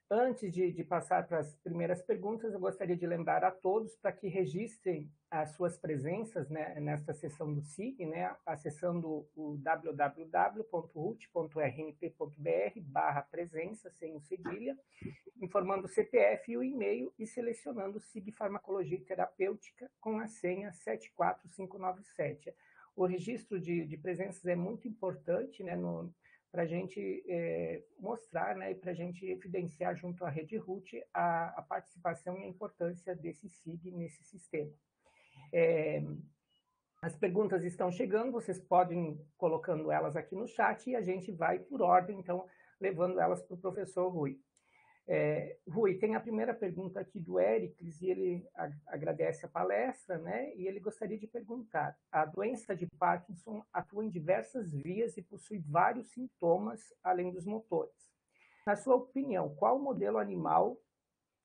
Antes de, de, passar para as primeiras perguntas, eu gostaria de lembrar a todos para que registrem as suas presenças né, nesta sessão do SIG, né, acessando o www.rut.rnp.br barra presença, sem o cedilha, informando o CPF e o e-mail e selecionando SIG Farmacologia Terapêutica com a senha 74597. O registro de, de presenças é muito importante né, no, para a gente é, mostrar né, e para a gente evidenciar junto à rede RUT a, a, participação e a importância desse SIG nesse sistema. É, as perguntas estão chegando, vocês podem colocando elas aqui no chat e a gente vai por ordem, então, levando elas para o professor Rui. É, Rui, tem a primeira pergunta aqui do Éricles, e ele agradece a palestra, né? E ele gostaria de perguntar: a doença de Parkinson atua em diversas vias e possui vários sintomas além dos motores. Na sua opinião, qual modelo animal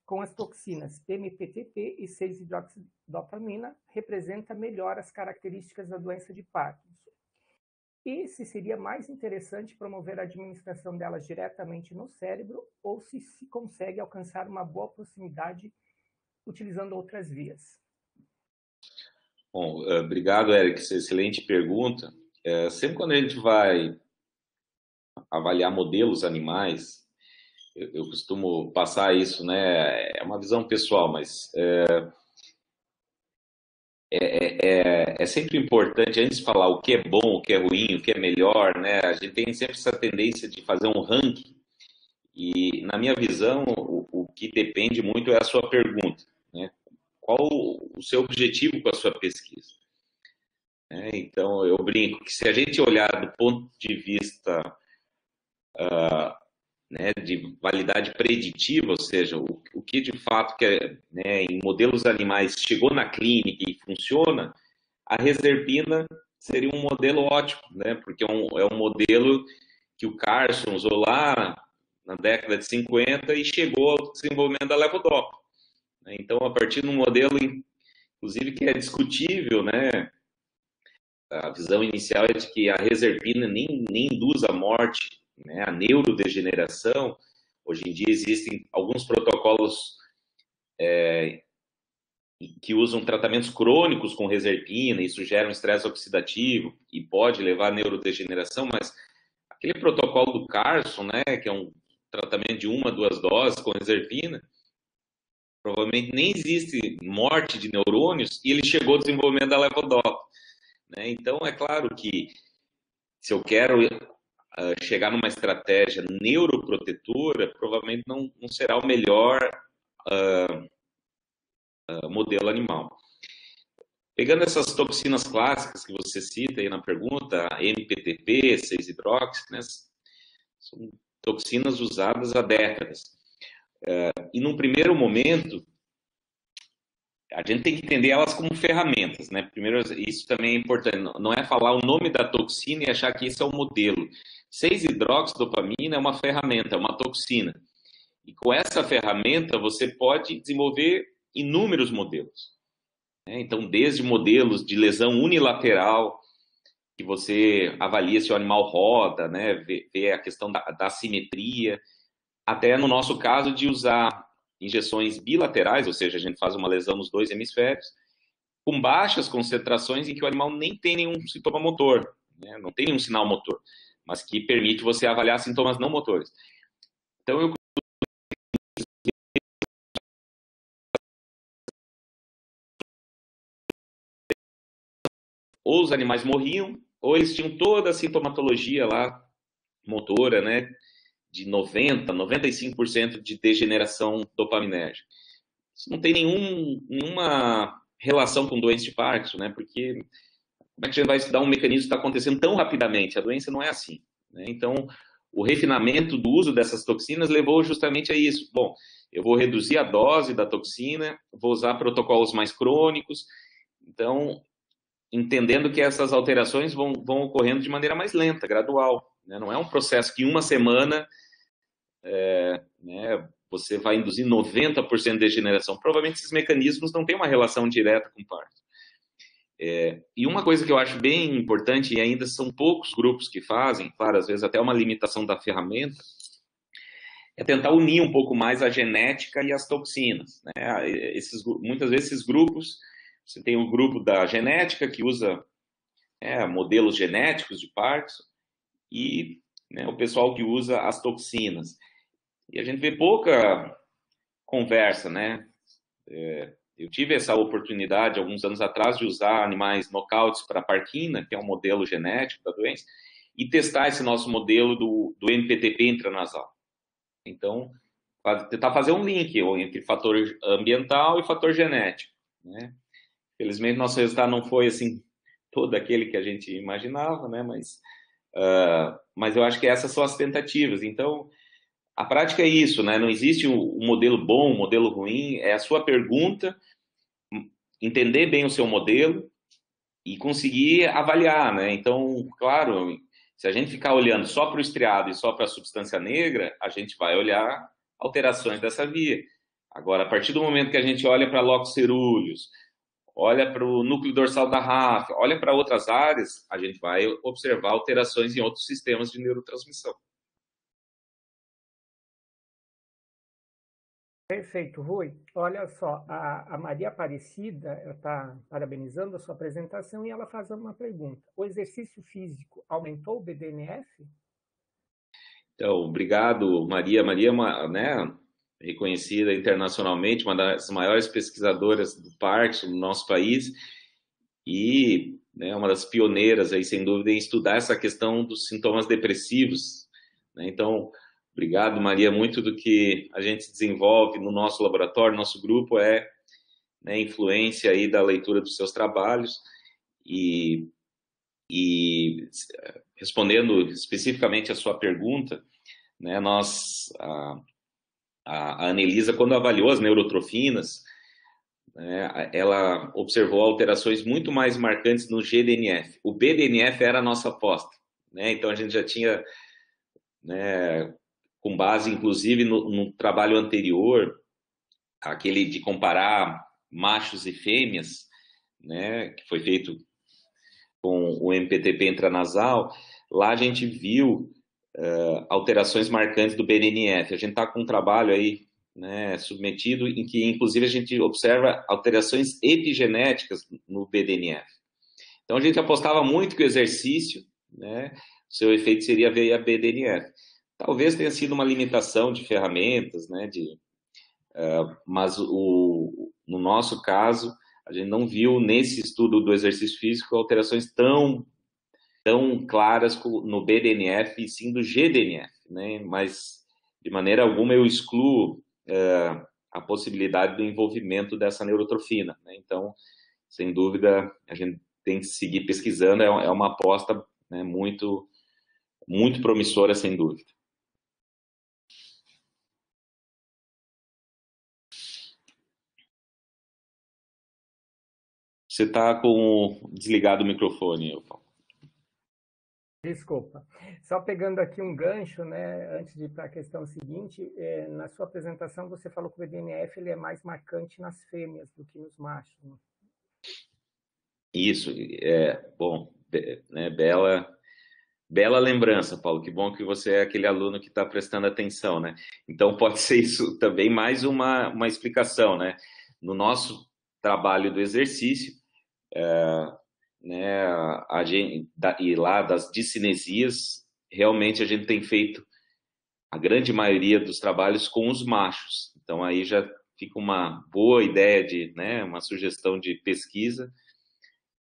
com as toxinas MPTP e 6-hidroxidopamina representa melhor as características da doença de Parkinson? E se seria mais interessante promover a administração delas diretamente no cérebro ou se se consegue alcançar uma boa proximidade utilizando outras vias. Bom, eh, obrigado, Eric. Excelente pergunta. É, sempre quando a gente vai avaliar modelos animais, eu, eu, costumo passar isso, né? É uma visão pessoal, mas é, é, é, é, é, sempre importante, antes de falar o que é bom, o que é ruim, o que é melhor, né? A gente tem sempre essa tendência de fazer um ranking. E, na minha visão, o, o que depende muito é a sua pergunta, né? Qual o seu objetivo com a sua pesquisa? É, então, eu brinco que se a gente olhar do ponto de vista uh, né, de validade preditiva, ou seja, o, o que de fato que é, né, em modelos animais chegou na clínica e funciona, a reserpina seria um modelo ótimo, né, porque é um, é um modelo que o Carson usou lá na década de 50 e chegou ao desenvolvimento da levodopa. Né. Então, a partir de um modelo, inclusive, que é discutível, né, a visão inicial é de que a reserpina nem, nem induz a morte né, a neurodegeneração. Hoje em dia existem alguns protocolos é, que usam tratamentos crônicos com reserpina, isso gera um estresse oxidativo e pode levar à neurodegeneração, mas aquele protocolo do Carson, né, que é um tratamento de uma, duas doses com reserpina, provavelmente nem existe morte de neurônios e ele chegou ao desenvolvimento da levodopa. Né? Então, é claro que se eu quero uh, chegar numa estratégia neuroprotetora, provavelmente não, não será o melhor uh, modelo animal. Pegando essas toxinas clássicas que você cita aí na pergunta, MPTP, 6-hidrox, né, são toxinas usadas há décadas. e num primeiro momento, a gente tem que entender elas como ferramentas, né? Primeiro, isso também é importante. Não é falar o nome da toxina e achar que esse é o modelo. 6-hidroxidopamina é uma ferramenta, é uma toxina. E com essa ferramenta você pode desenvolver inúmeros modelos. Né? Então, desde modelos de lesão unilateral, que você avalia se o animal roda, né, vê, vê a questão da, da simetria, até no nosso caso de usar injeções bilaterais, ou seja, a gente faz uma lesão nos dois hemisférios, com baixas concentrações em que o animal nem tem nenhum sintoma motor, né, não tem nenhum sinal motor, mas que permite você avaliar sintomas não motores. Então, eu ou os animais morriam, ou eles tinham toda a sintomatologia lá, motora, né, de 90%, 95% de degeneração dopaminérgica. Isso não tem nenhum, nenhuma relação com doença de Parkinson, né, porque como é que a gente vai estudar um mecanismo que está acontecendo tão rapidamente? A doença não é assim. Né? Então, o refinamento do uso dessas toxinas levou justamente a isso. Bom, eu vou reduzir a dose da toxina, vou usar protocolos mais crônicos. Então, entendendo que essas alterações vão, vão ocorrendo de maneira mais lenta, gradual. Né? Não é um processo que uma semana é, né, você vai induzir 90% de degeneração. Provavelmente esses mecanismos não têm uma relação direta com o parto. É, e uma coisa que eu acho bem importante, e ainda são poucos grupos que fazem, claro, às vezes até uma limitação da ferramenta, é tentar unir um pouco mais a genética e as toxinas. Né? Esses, muitas vezes esses grupos você tem o um grupo da genética, que usa é, modelos genéticos de Parkinson, e né, o pessoal que usa as toxinas. E a gente vê pouca conversa, né? É, eu tive essa oportunidade, alguns anos atrás, de usar animais nocautes para parquina, que é um modelo genético da doença, e testar esse nosso modelo do, do MPTP intranasal. Então, tentar fazer um link entre fator ambiental e fator genético. Né? Felizmente, nosso resultado não foi assim todo aquele que a gente imaginava, né? Mas, uh, mas eu acho que essas são as tentativas. Então, a prática é isso, né? Não existe um, modelo bom, um modelo ruim. É a sua pergunta, entender bem o seu modelo e conseguir avaliar, né? Então, claro, se a gente ficar olhando só para o estriado e só para a substância negra, a gente vai olhar alterações dessa via. Agora, a partir do momento que a gente olha para locos cerúleos, olha para o núcleo dorsal da RAF, olha para outras áreas, a gente vai observar alterações em outros sistemas de neurotransmissão. Perfeito, Rui. Olha só, a, a Maria Aparecida está parabenizando a sua apresentação e ela faz uma pergunta. O exercício físico aumentou o BDNF? Então, obrigado, Maria. Maria é uma, né, reconhecida internacionalmente, uma das maiores pesquisadoras do Parkinson no nosso país e né, uma das pioneiras aí, sem dúvida, em estudar essa questão dos sintomas depressivos. Né? Então, obrigado, Maria. Muito do que a gente desenvolve no nosso laboratório, nosso grupo, é né, influência aí da leitura dos seus trabalhos e, e respondendo especificamente a sua pergunta, né, nós a, a Anelisa, quando avaliou as neurotrofinas, né, ela observou alterações muito mais marcantes no GDNF. O BDNF era a nossa aposta. Né? Então, a gente já tinha, né, com base, inclusive, no, no trabalho anterior, aquele de comparar machos e fêmeas, né, que foi feito com o MPTP intranasal, lá a gente viu uh, alterações marcantes do BDNF. A gente está com um trabalho aí né, submetido em que, inclusive, a gente observa alterações epigenéticas no BDNF. Então, a gente apostava muito que o exercício, né, seu efeito seria via BDNF. Talvez tenha sido uma limitação de ferramentas, né, de, uh, mas o, no nosso caso, a gente não viu nesse estudo do exercício físico alterações tão tão claras no BDNF e sim do GDNF, né? Mas de maneira alguma eu excluo é, a possibilidade do envolvimento dessa neurotrofina. Né? Então, sem dúvida, a gente tem que seguir pesquisando. É, é uma aposta né, muito muito promissora, sem dúvida. Você está com desligado o microfone, Elton. Desculpa. Só pegando aqui um gancho, né, antes de ir para a questão seguinte, é, na sua apresentação você falou que o BDNF ele é mais marcante nas fêmeas do que nos machos. Né? Isso, é, bom, né, bela, bela lembrança, Paulo, que bom que você é aquele aluno que está prestando atenção, né? Então pode ser isso também mais uma, uma explicação, né? No nosso trabalho do exercício, é, né, a gente, da, e lá das discinesias, realmente a gente tem feito a grande maioria dos trabalhos com os machos. Então aí já fica uma boa ideia de, né, uma sugestão de pesquisa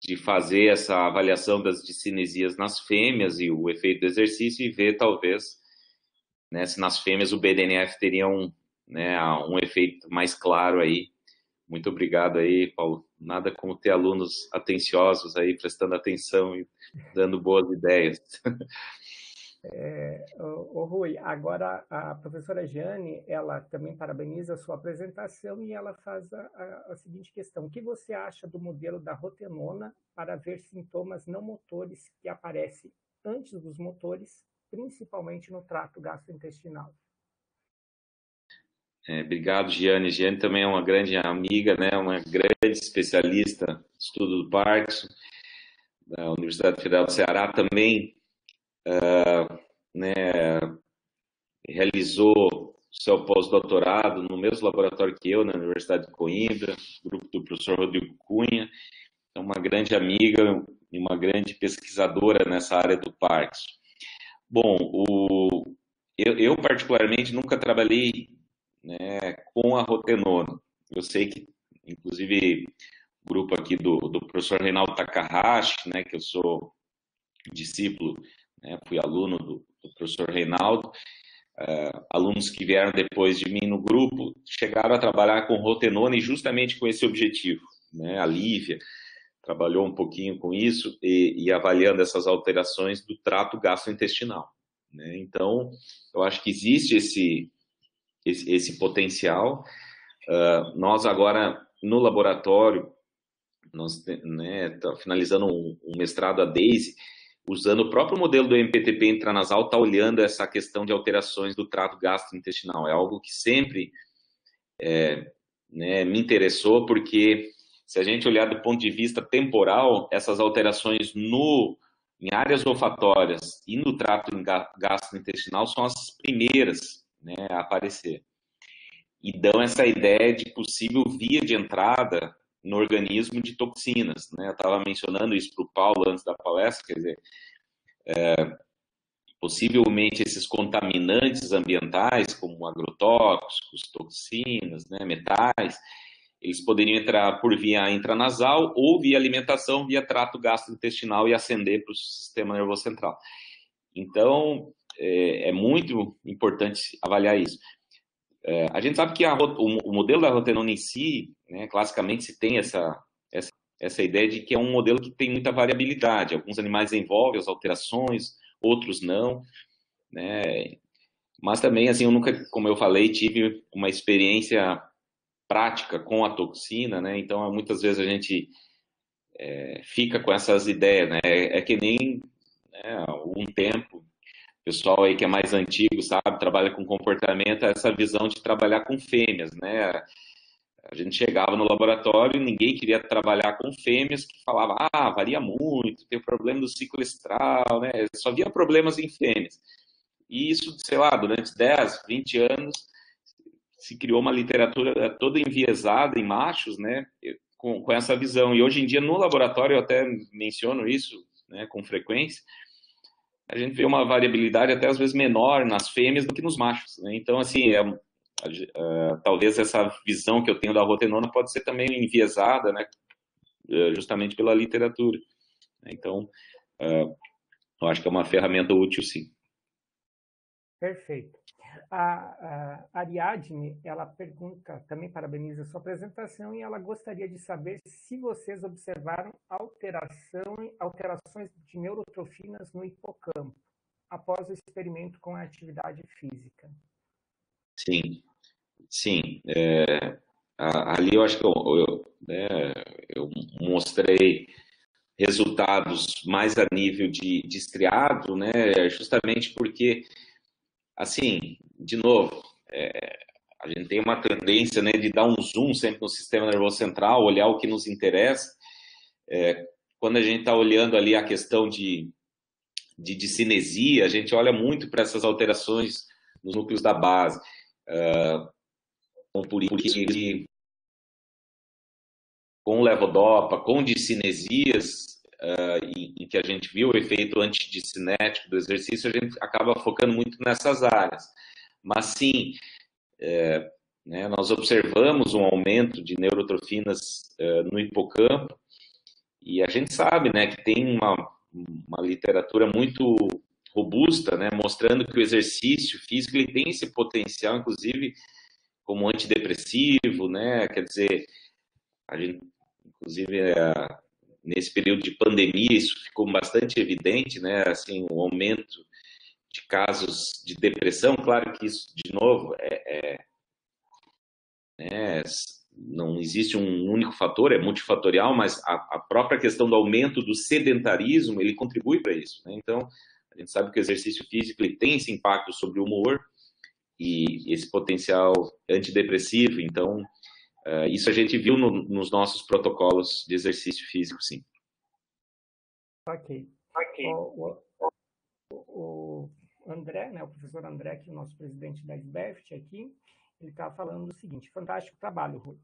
de fazer essa avaliação das discinesias nas fêmeas e o efeito do exercício e ver talvez né, se nas fêmeas o BDNF teria um, né, um efeito mais claro aí. Muito obrigado aí, Paulo. Nada como ter alunos atenciosos aí, prestando atenção e dando boas ideias. É, o, Rui, agora a professora Jane, ela também parabeniza a sua apresentação e ela faz a, a, a, seguinte questão: o que você acha do modelo da rotenona para ver sintomas não motores que aparecem antes dos motores, principalmente no trato gastrointestinal? É, obrigado, Giane. Giane também é uma grande amiga, né, uma grande especialista estudo do Parkinson, da Universidade Federal do Ceará também uh, né, realizou seu pós-doutorado no mesmo laboratório que eu, na Universidade de Coimbra, grupo do professor Rodrigo Cunha, é uma grande amiga e uma grande pesquisadora nessa área do Parkinson. Bom, o, eu, eu, particularmente nunca trabalhei né, com a rotenona. Eu sei que, inclusive, o grupo aqui do, do professor Reinaldo Takahashi, né, que eu sou discípulo né? fui aluno do, do professor Reinaldo, uh, alunos que vieram depois de mim no grupo chegaram a trabalhar com rotenone justamente com esse objetivo. Né? A Lívia trabalhou um pouquinho com isso e, e avaliando essas alterações do trato gastrointestinal. Né? Então, eu acho que existe esse, esse, esse potencial. Uh, nós agora, no laboratório, nós né, tá finalizando um, um mestrado a Daisy, usando o próprio modelo do MPTP intranasal, está olhando essa questão de alterações do trato gastrointestinal. É algo que sempre é, né, me interessou, porque se a gente olhar do ponto de vista temporal, essas alterações no, em áreas olfatórias e no trato gastrointestinal são as primeiras né, aparecer. E dão essa ideia de possível via de entrada no organismo de toxinas. Né? Eu estava mencionando isso para o Paulo antes da palestra, quer dizer, é, possivelmente esses contaminantes ambientais, como agrotóxicos, toxinas, né, metais, eles poderiam entrar por via intranasal ou via alimentação, via trato gastrointestinal e ascender para o sistema nervoso central. Então, é, é muito importante avaliar isso. É, a gente sabe que a, o, o, modelo da rotenona em si, né, classicamente se tem essa, essa, essa ideia de que é um modelo que tem muita variabilidade. Alguns animais envolvem as alterações, outros não. Né? Mas também, assim, eu nunca, como eu falei, tive uma experiência prática com a toxina, né? Então, muitas vezes a gente é, fica com essas ideias, né? É, é que nem né, um tempo pessoal aí que é mais antigo, sabe, trabalha com comportamento, essa visão de trabalhar com fêmeas, né? A gente chegava no laboratório e ninguém queria trabalhar com fêmeas que falava, ah, varia muito, tem o problema do ciclo estral, né? Só via problemas em fêmeas. E isso, sei lá, durante 10, 20 anos, se criou uma literatura toda enviesada em machos, né? Com, com essa visão. E hoje em dia, no laboratório, eu até menciono isso né, com frequência, a gente vê uma variabilidade até às vezes menor nas fêmeas do que nos machos. Né? Então, assim, é, é, talvez essa visão que eu tenho da rotenona pode ser também enviesada, né? É, justamente pela literatura. Então, é, eu acho que é uma ferramenta útil, sim. Perfeito. A, a Ariadne, ela pergunta, também parabeniza a sua apresentação e ela gostaria de saber se vocês observaram alteração, alterações de neurotrofinas no hipocampo após o experimento com a atividade física. Sim, sim. É, ali eu acho que eu, eu, né, eu mostrei resultados mais a nível de, de estriado, né, justamente porque assim, de novo, é, a gente tem uma tendência né, de dar um zoom sempre no sistema nervoso central, olhar o que nos interessa. É, quando a gente está olhando ali a questão de, de, de cinesia, a gente olha muito para essas alterações nos núcleos da base. Uh, por isso que com levodopa, com discinesias, uh, em, em, que a gente viu o efeito antidiscinético do exercício, a gente acaba focando muito nessas áreas. Mas sim, é, né, nós observamos um aumento de neurotrofinas é, no hipocampo e a gente sabe né, que tem uma, uma literatura muito robusta, né, mostrando que o exercício físico ele tem esse potencial, inclusive como antidepressivo, né, quer dizer, a gente, inclusive, nesse período de pandemia, isso ficou bastante evidente, né, assim, o aumento de casos de depressão, claro que isso, de novo, é, é né, não existe um único fator, é multifatorial, mas a, a, própria questão do aumento do sedentarismo, ele contribui para isso. Né? Então, a gente sabe que o exercício físico ele tem esse impacto sobre o humor e esse potencial antidepressivo. Então, uh, isso a gente viu no, nos nossos protocolos de exercício físico, sim. Ok. Ok. O, o, o André, né, o professor André, que é o nosso presidente da SBEFT aqui, ele está falando o seguinte: fantástico trabalho, Rui.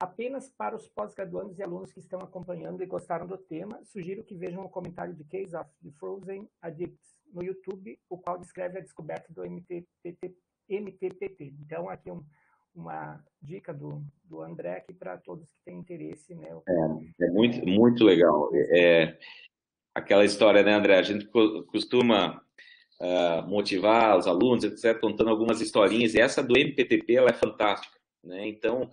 Apenas para os pós-graduandos e alunos que estão acompanhando e gostaram do tema, sugiro que vejam o comentário de Case of the Frozen Addicts no YouTube, o qual descreve a descoberta do MTPT. MTPT. Então, aqui um, uma dica do, do André aqui para todos que têm interesse. Né? É, é muito, muito legal. É, aquela história, né, André? A gente costuma uh, motivar os alunos, etc., contando algumas historinhas, e essa do MPTP ela é fantástica. Né? Então,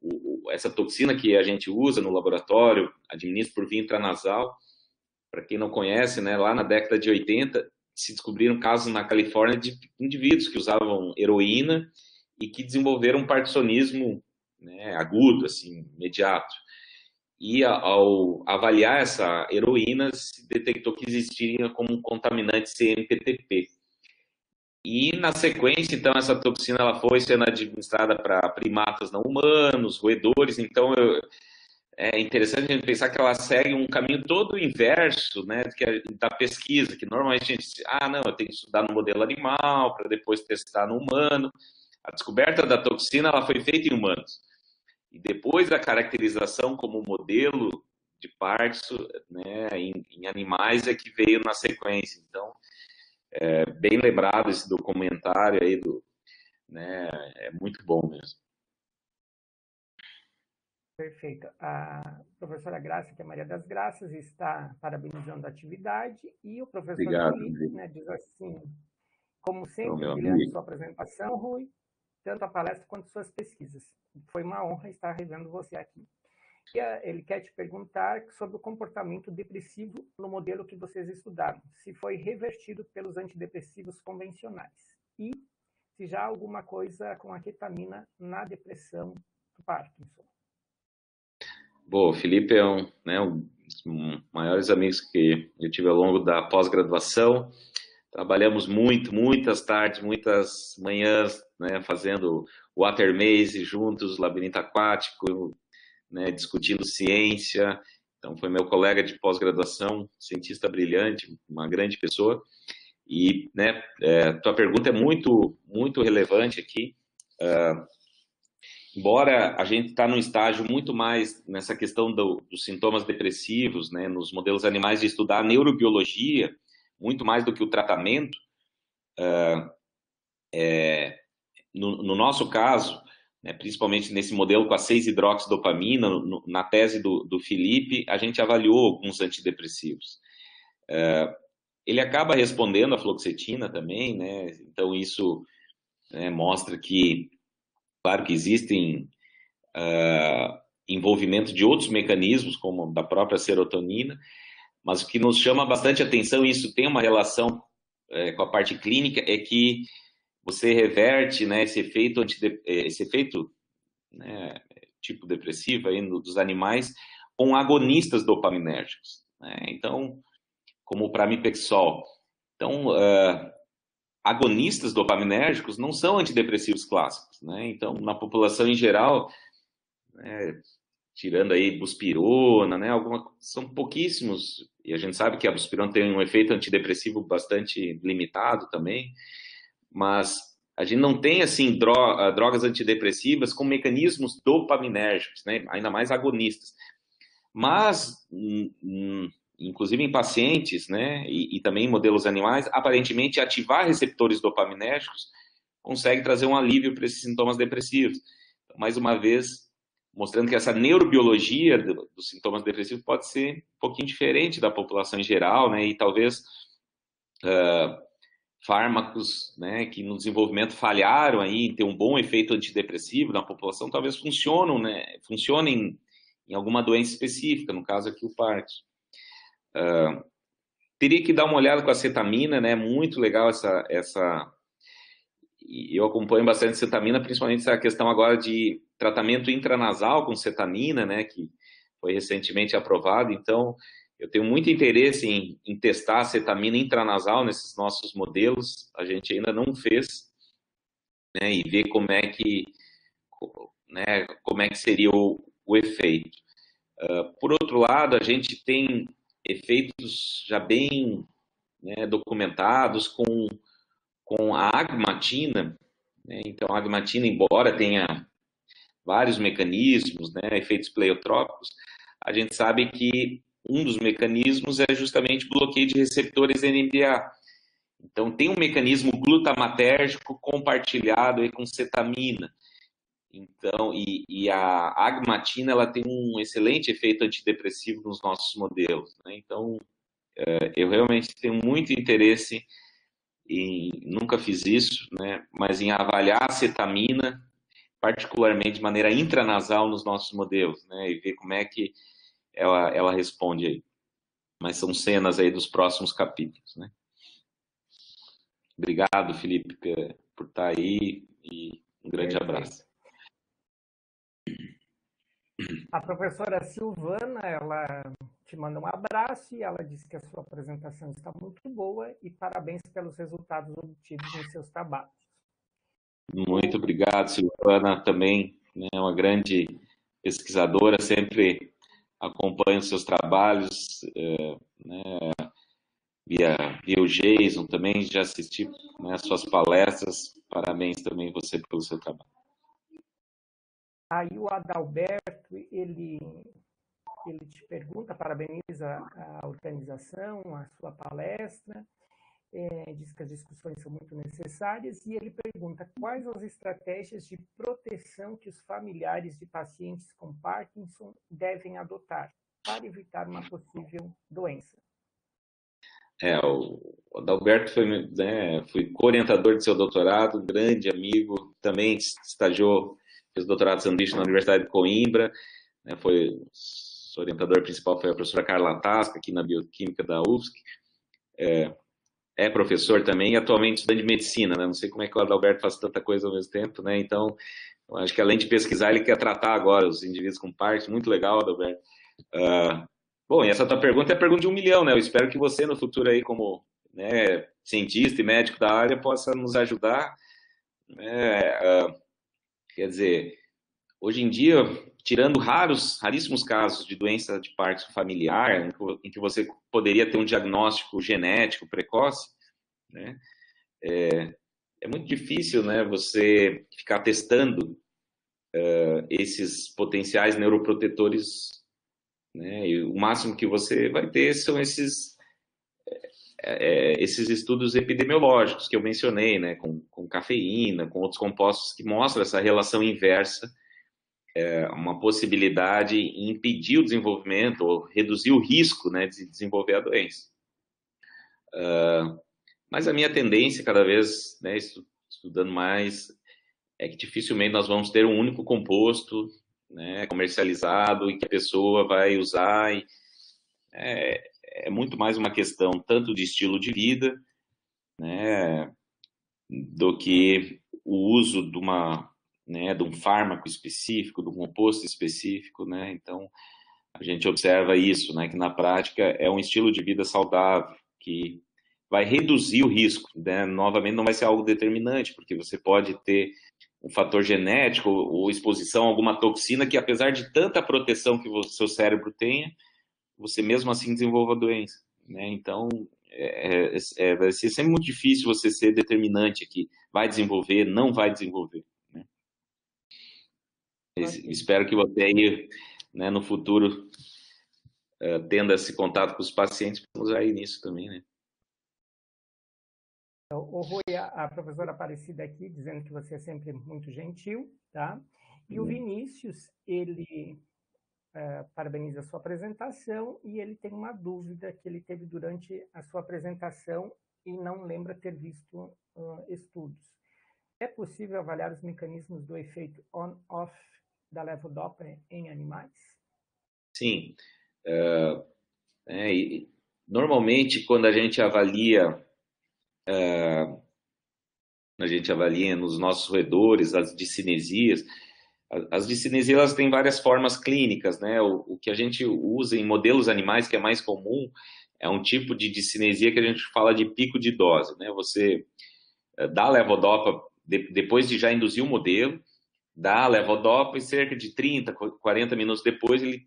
o, essa toxina que a gente usa no laboratório, administra por via intranasal, para quem não conhece, né, lá na década de 80, se descobriram casos na Califórnia de indivíduos que usavam heroína e que desenvolveram um parkinsonismo né, agudo, assim, imediato. E ao avaliar essa heroína, se detectou que existia como um contaminante CMPTP. E na sequência, então, essa toxina ela foi sendo administrada para primatas não humanos, roedores. Então, eu, é interessante a gente pensar que ela segue um caminho todo inverso né, da pesquisa, que normalmente a gente diz, ah, não, eu tenho que estudar no modelo animal para depois testar no humano. A descoberta da toxina ela foi feita em humanos. E depois a caracterização como modelo de Parkinson né, em, em, animais é que veio na sequência. Então, é, bem lembrado esse documentário aí, do, né, é muito bom mesmo. Perfeito. A professora Graça, que é Maria das Graças, está parabenizando a atividade e o professor Obrigado, Felipe, né, diz assim, como sempre, brilhante sua apresentação, Rui, tanto a palestra quanto suas pesquisas. Foi uma honra estar revendo você aqui. E ele quer te perguntar sobre o comportamento depressivo no modelo que vocês estudaram, se foi revertido pelos antidepressivos convencionais e se já há alguma coisa com a ketamina na depressão do Parkinson. Bom, o Felipe é um, né, um dos maiores amigos que eu tive ao longo da pós-graduação. Trabalhamos muito, muitas tardes, muitas manhãs, né, fazendo water maze juntos, labirinto aquático, né, discutindo ciência. Então, foi meu colega de pós-graduação, cientista brilhante, uma grande pessoa. E, né, é, tua pergunta é muito, muito relevante aqui. Uh, embora a gente está num estágio muito mais nessa questão do, dos sintomas depressivos, né, nos modelos animais de estudar a neurobiologia, muito mais do que o tratamento. Uh, é, no, no, nosso caso, né, principalmente nesse modelo com a 6-hidroxidopamina, na tese do, do Felipe, a gente avaliou alguns antidepressivos. Uh, ele acaba respondendo à fluoxetina também, né? Então isso né, mostra que, claro que existem uh, envolvimento de outros mecanismos, como da própria serotonina, mas o que nos chama bastante atenção, e isso tem uma relação é, com a parte clínica, é que você reverte né, esse efeito, esse efeito né, tipo depressivo aí dos animais com agonistas dopaminérgicos. Né? Então, como o pramipexol. Então, uh, agonistas dopaminérgicos não são antidepressivos clássicos. Né? Então, na população em geral, né, tirando aí buspirona, né? Alguma, são pouquíssimos, e a gente sabe que a buspirona tem um efeito antidepressivo bastante limitado também, mas a gente não tem, assim, drogas antidepressivas com mecanismos dopaminérgicos, né? Ainda mais agonistas. Mas, inclusive em pacientes, né, e, e também em modelos animais, aparentemente ativar receptores dopaminérgicos consegue trazer um alívio para esses sintomas depressivos. Então, mais uma vez, mostrando que essa neurobiologia do, dos sintomas depressivos pode ser um pouquinho diferente da população em geral, né? E talvez uh, fármacos, né, que no desenvolvimento falharam aí em ter um bom efeito antidepressivo na população, talvez funcionem, né? Funcionem em alguma doença específica, no caso aqui o Parkinson. Uh, teria que dar uma olhada com a cetamina, né? Muito legal essa essa eu acompanho bastante cetamina, principalmente essa questão agora de tratamento intranasal com cetamina, né, que foi recentemente aprovado. Então, eu tenho muito interesse em, em testar a cetamina intranasal nesses nossos modelos. A gente ainda não fez, né, e ver como é que, né, como é que seria o, o efeito. Uh, por outro lado, a gente tem efeitos já bem né, documentados com com a agmatina. Né? Então, a agmatina, embora tenha vários mecanismos, né, efeitos pleiotrópicos, a gente sabe que um dos mecanismos é justamente bloqueio de receptores NMDA. Então, tem um mecanismo glutamatérgico compartilhado aí com cetamina. Então, e, e, a agmatina ela tem um excelente efeito antidepressivo nos nossos modelos. Né? Então, é, eu realmente tenho muito interesse e nunca fiz isso, né, mas em avaliar a cetamina, particularmente de maneira intranasal nos nossos modelos, né, e ver como é que ela, ela responde aí. Mas são cenas aí dos próximos capítulos, né. Obrigado, Felipe, por estar aí e um grande abraço. A professora Silvana, ela te manda um abraço e ela diz que a sua apresentação está muito boa e parabéns pelos resultados obtidos em seus trabalhos. Muito obrigado, Silvana, também né, uma grande pesquisadora, sempre acompanho seus trabalhos, é, né, via, via o Jason também, já assisti né, suas palestras, parabéns também você pelo seu trabalho. Aí o Adalberto, ele, ele te pergunta, parabeniza a organização, a sua palestra, é, diz que as discussões são muito necessárias, e ele pergunta quais as estratégias de proteção que os familiares de pacientes com Parkinson devem adotar para evitar uma possível doença. É, o Adalberto foi, né, foi co-orientador de seu doutorado, grande amigo, também estagiou fez doutorado sanduíche na Universidade de Coimbra, né, foi o orientador principal foi a professora Carla Tasca, aqui na Bioquímica da UFSC, é, é professor também e atualmente estudante de medicina, né, não sei como é que o Adalberto faz tanta coisa ao mesmo tempo, né, então, eu acho que além de pesquisar, ele quer tratar agora os indivíduos com parte, muito legal, Adalberto. Uh, bom, e essa tua pergunta é a pergunta de um milhão, né, eu espero que você no futuro aí, como né, cientista e médico da área, possa nos ajudar, né, uh, Quer dizer, hoje em dia, tirando raros, raríssimos casos de doença de Parkinson familiar, em que você poderia ter um diagnóstico genético precoce, né, é, é muito difícil né, você ficar testando uh, esses potenciais neuroprotetores. Né, e o máximo que você vai ter são esses é, é, esses estudos epidemiológicos que eu mencionei, né, com, com, cafeína, com outros compostos que mostram essa relação inversa, é, uma possibilidade em impedir o desenvolvimento ou reduzir o risco né, de desenvolver a doença. Uh, mas a minha tendência, cada vez né, estudando mais, é que dificilmente nós vamos ter um único composto né, comercializado e que a pessoa vai usar. E, é, é muito mais uma questão tanto de estilo de vida, né, do que o uso de uma, né, de um fármaco específico, de um composto específico, né? Então a gente observa isso, né, que na prática é um estilo de vida saudável que vai reduzir o risco, né? Novamente não vai ser algo determinante, porque você pode ter um fator genético ou exposição a alguma toxina que, apesar de tanta proteção que o seu cérebro tenha, você mesmo assim desenvolva a doença. Né? Então, é, é, é, vai ser sempre muito difícil você ser determinante aqui. Vai desenvolver, não vai desenvolver. Espero que você aí, né, no futuro, uh, tendo esse contato com os pacientes, vamos aí nisso também, né? O Rui, a professora Aparecida aqui, dizendo que você é sempre muito gentil, tá? E o uhum. Vinícius, ele uh, parabeniza a sua apresentação e ele tem uma dúvida que ele teve durante a sua apresentação e não lembra ter visto uh, estudos. É possível avaliar os mecanismos do efeito on-off da levodopa em animais? Sim. Uh, é, normalmente, quando a gente avalia uh, a gente avalia nos nossos roedores as discinesias, as discinesias têm várias formas clínicas, né? O, o, que a gente usa em modelos animais, que é mais comum, é um tipo de discinesia que a gente fala de pico de dose, né? Você eh, dá levodopa de, depois de já induzir o modelo, dá levodopa e cerca de 30, 40 minutos depois ele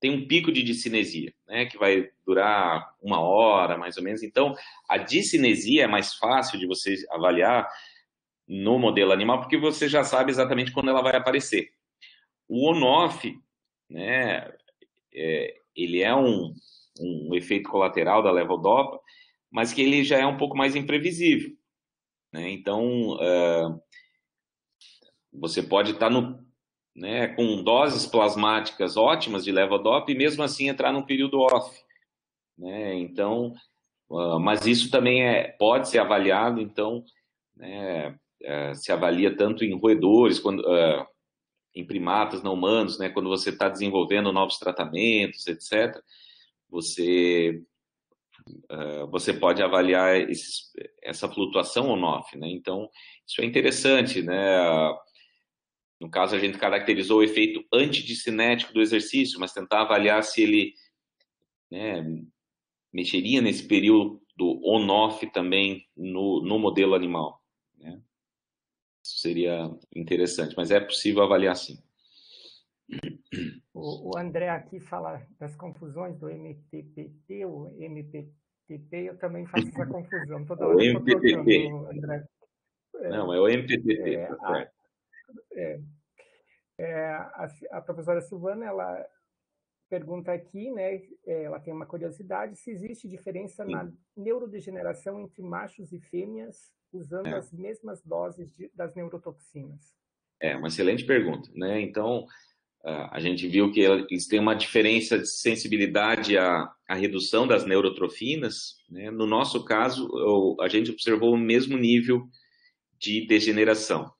tem um pico de discinesia, né? Que vai durar uma hora, mais ou menos. Então, a discinesia é mais fácil de você avaliar no modelo animal, porque você já sabe exatamente quando ela vai aparecer. O on-off, né, é, ele é um, um efeito colateral da levodopa, mas que ele já é um pouco mais imprevisível. Né? Então, uh, você pode estar no, né, com doses plasmáticas ótimas de levodopa e mesmo assim entrar num período off. Né? Então, uh, mas isso também é, pode ser avaliado, então, né, é, se avalia tanto em roedores, quando, uh, em primatas não humanos, né, quando você está desenvolvendo novos tratamentos, etc., você, uh, você pode avaliar esses, essa flutuação on-off. Né? Então, isso é interessante. Né? No caso, a gente caracterizou o efeito antidicinético do exercício, mas tentar avaliar se ele né, mexeria nesse período on-off também no, no modelo animal. Né? Isso seria interessante, mas é possível avaliar sim. O, o André aqui fala das confusões do MTPT, o MPTP, eu também faço essa confusão. Toda hora o MPTP. André. É, Não, é o MPTP. É, tá é, é, a, a, professora Silvana, ela pergunta aqui, né, é, ela tem uma curiosidade, se existe diferença Sim. na neurodegeneração entre machos e fêmeas usando é. as mesmas doses de, das neurotoxinas? É, uma excelente pergunta, né? Então, a gente viu que eles têm uma diferença de sensibilidade à, à redução das neurotrofinas. Né? No nosso caso, a gente observou o mesmo nível de degeneração.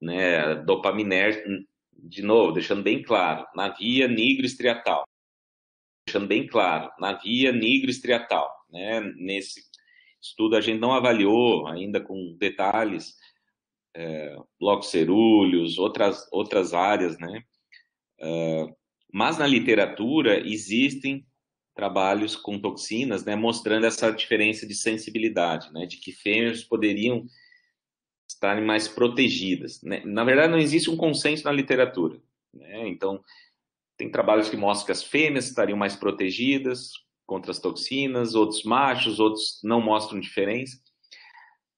Né? Dopaminérgica, de novo, deixando bem claro, na via nigro-estriatal. Deixando bem claro, na via nigro-estriatal. Né? Nesse estudo a gente não avaliou ainda com detalhes é, blocos cerúleos, outras, outras áreas, né? É, mas na literatura existem trabalhos com toxinas, né, mostrando essa diferença de sensibilidade, né, de que fêmeas poderiam estarem mais protegidas. Né? Na verdade, não existe um consenso na literatura. Né? Então, tem trabalhos que mostram que as fêmeas estariam mais protegidas, contra as toxinas, outros machos, outros não mostram diferença.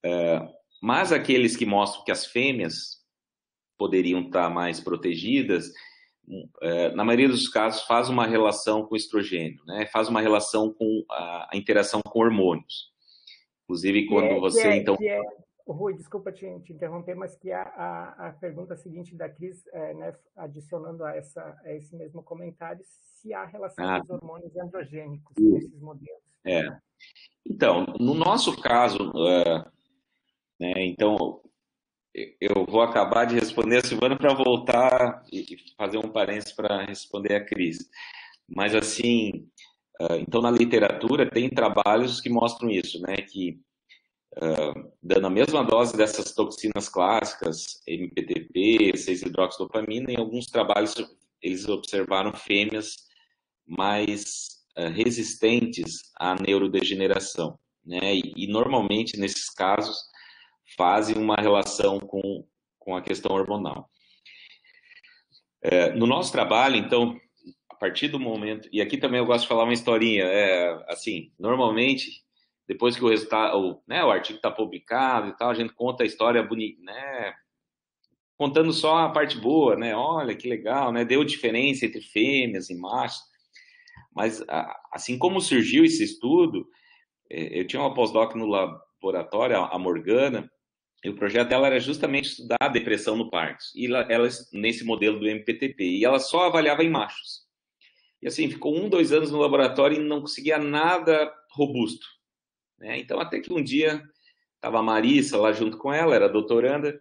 É, mas aqueles que mostram que as fêmeas poderiam estar mais protegidas, é, na maioria dos casos faz uma relação com o estrogênio, né? faz uma relação com a, a interação com hormônios. Inclusive, quando você, então... Rui, desculpa te, te, interromper, mas que a, a, a pergunta seguinte da Cris, é, né, adicionando a, essa, a esse mesmo comentário, se há relação ah. com os hormônios androgênicos nesses modelos. É. Então, no nosso caso, uh, né, então, eu vou acabar de responder a Silvana para voltar e fazer um parênteses para responder a Cris. Mas, assim, uh, então, na literatura, tem trabalhos que mostram isso, né, que Uh, dando a mesma dose dessas toxinas clássicas, MPTP, 6-hidroxidopamina, em alguns trabalhos eles observaram fêmeas mais uh, resistentes à neurodegeneração. Né? E, e, normalmente, nesses casos, fazem uma relação com, com a questão hormonal. É, no nosso trabalho, então, a partir do momento, e aqui também eu gosto de falar uma historinha, é, assim, normalmente, depois que o resultado, o, né, o artigo está publicado e tal, a gente conta a história bonita, né, contando só a parte boa, né, olha que legal, né, deu diferença entre fêmeas e machos, mas assim como surgiu esse estudo, é, eu tinha uma pós-doc no laboratório, a Morgana, e o projeto dela era justamente estudar a depressão no Parkinson, e ela, nesse modelo do MPTP, e ela só avaliava em machos. E assim, ficou um, dois anos no laboratório e não conseguia nada robusto. Né? Então, até que um dia, estava a Marissa lá junto com ela, era doutoranda,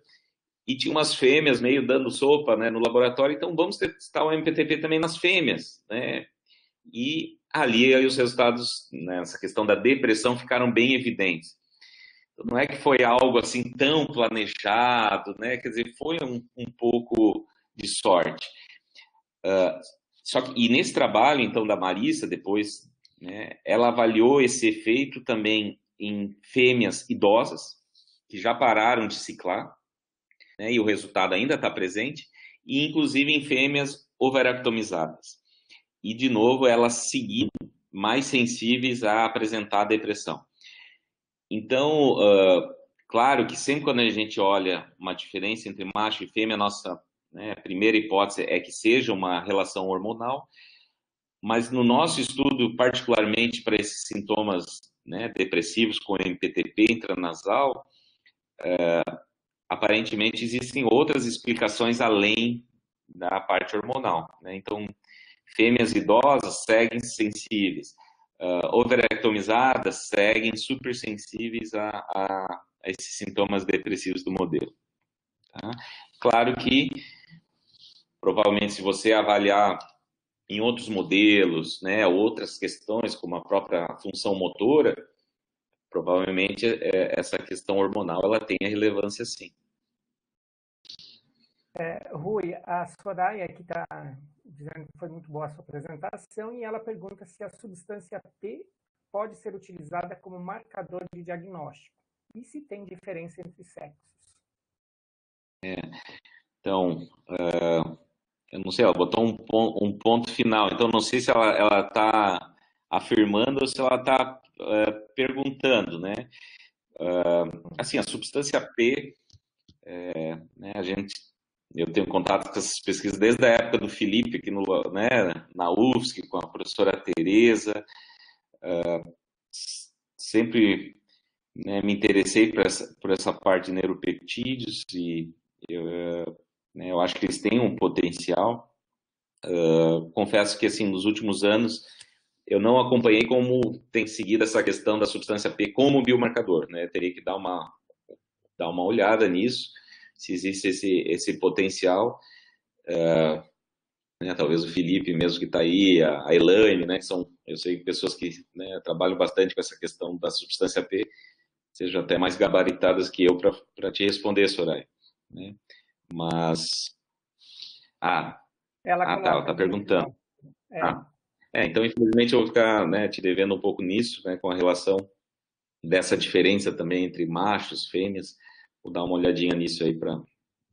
e tinha umas fêmeas meio dando sopa né, no laboratório, então vamos testar o MPTP também nas fêmeas. Né? E ali aí, os resultados nessa questão da depressão ficaram bem evidentes não é que foi algo assim tão planejado, né? Quer dizer, foi um, um pouco de sorte. Uh, só que, e nesse trabalho, então, da Marissa, depois, né, ela avaliou esse efeito também em fêmeas idosas, que já pararam de ciclar, né, e o resultado ainda está presente, e inclusive em fêmeas overactomizadas. E, de novo, elas seguindo mais sensíveis a apresentar depressão. Então, uh, claro que sempre quando a gente olha uma diferença entre macho e fêmea, a nossa né, primeira hipótese é que seja uma relação hormonal, mas no nosso estudo, particularmente para esses sintomas né, depressivos com MPTP intranasal, uh, aparentemente existem outras explicações além da parte hormonal. Né? Então, fêmeas idosas seguem sensíveis uh, overectomizadas seguem supersensíveis a, a, a esses sintomas depressivos do modelo. Tá? Claro que, provavelmente, se você avaliar em outros modelos, né, outras questões, como a própria função motora, provavelmente é, essa questão hormonal ela tem a relevância sim. É, Rui, a Soraya que está dizendo que foi muito boa a sua apresentação e ela pergunta se a substância P pode ser utilizada como marcador de diagnóstico e se tem diferença entre sexos. É, então, uh, eu não sei, ela botou um, um, ponto final, então não sei se ela está afirmando ou se ela está é, perguntando, né? Uh, assim, a substância P, é, né, a gente eu tenho contato com essas pesquisas desde a época do Felipe, aqui no, né, na UFSC, com a professora Tereza. Uh, sempre né, me interessei por essa, por essa parte de neuropeptídeos e eu, uh, né, eu acho que eles têm um potencial. Uh, confesso que, assim, nos últimos anos, eu não acompanhei como tem seguido essa questão da substância P como biomarcador, né? Eu teria que dar uma, dar uma olhada nisso se existe esse, esse potencial. Uh, né, talvez o Felipe mesmo que está aí, a, a Elaine, né, que são, eu sei, pessoas que né, trabalham bastante com essa questão da substância P, sejam até mais gabaritadas que eu para te responder, Soraya. Né? Mas, ah, ela ah tá, ela está perguntando. É. Ah, é, então, infelizmente, eu vou ficar né, te devendo um pouco nisso, né, com a relação dessa diferença também entre machos, fêmeas, vou dar uma olhadinha nisso aí para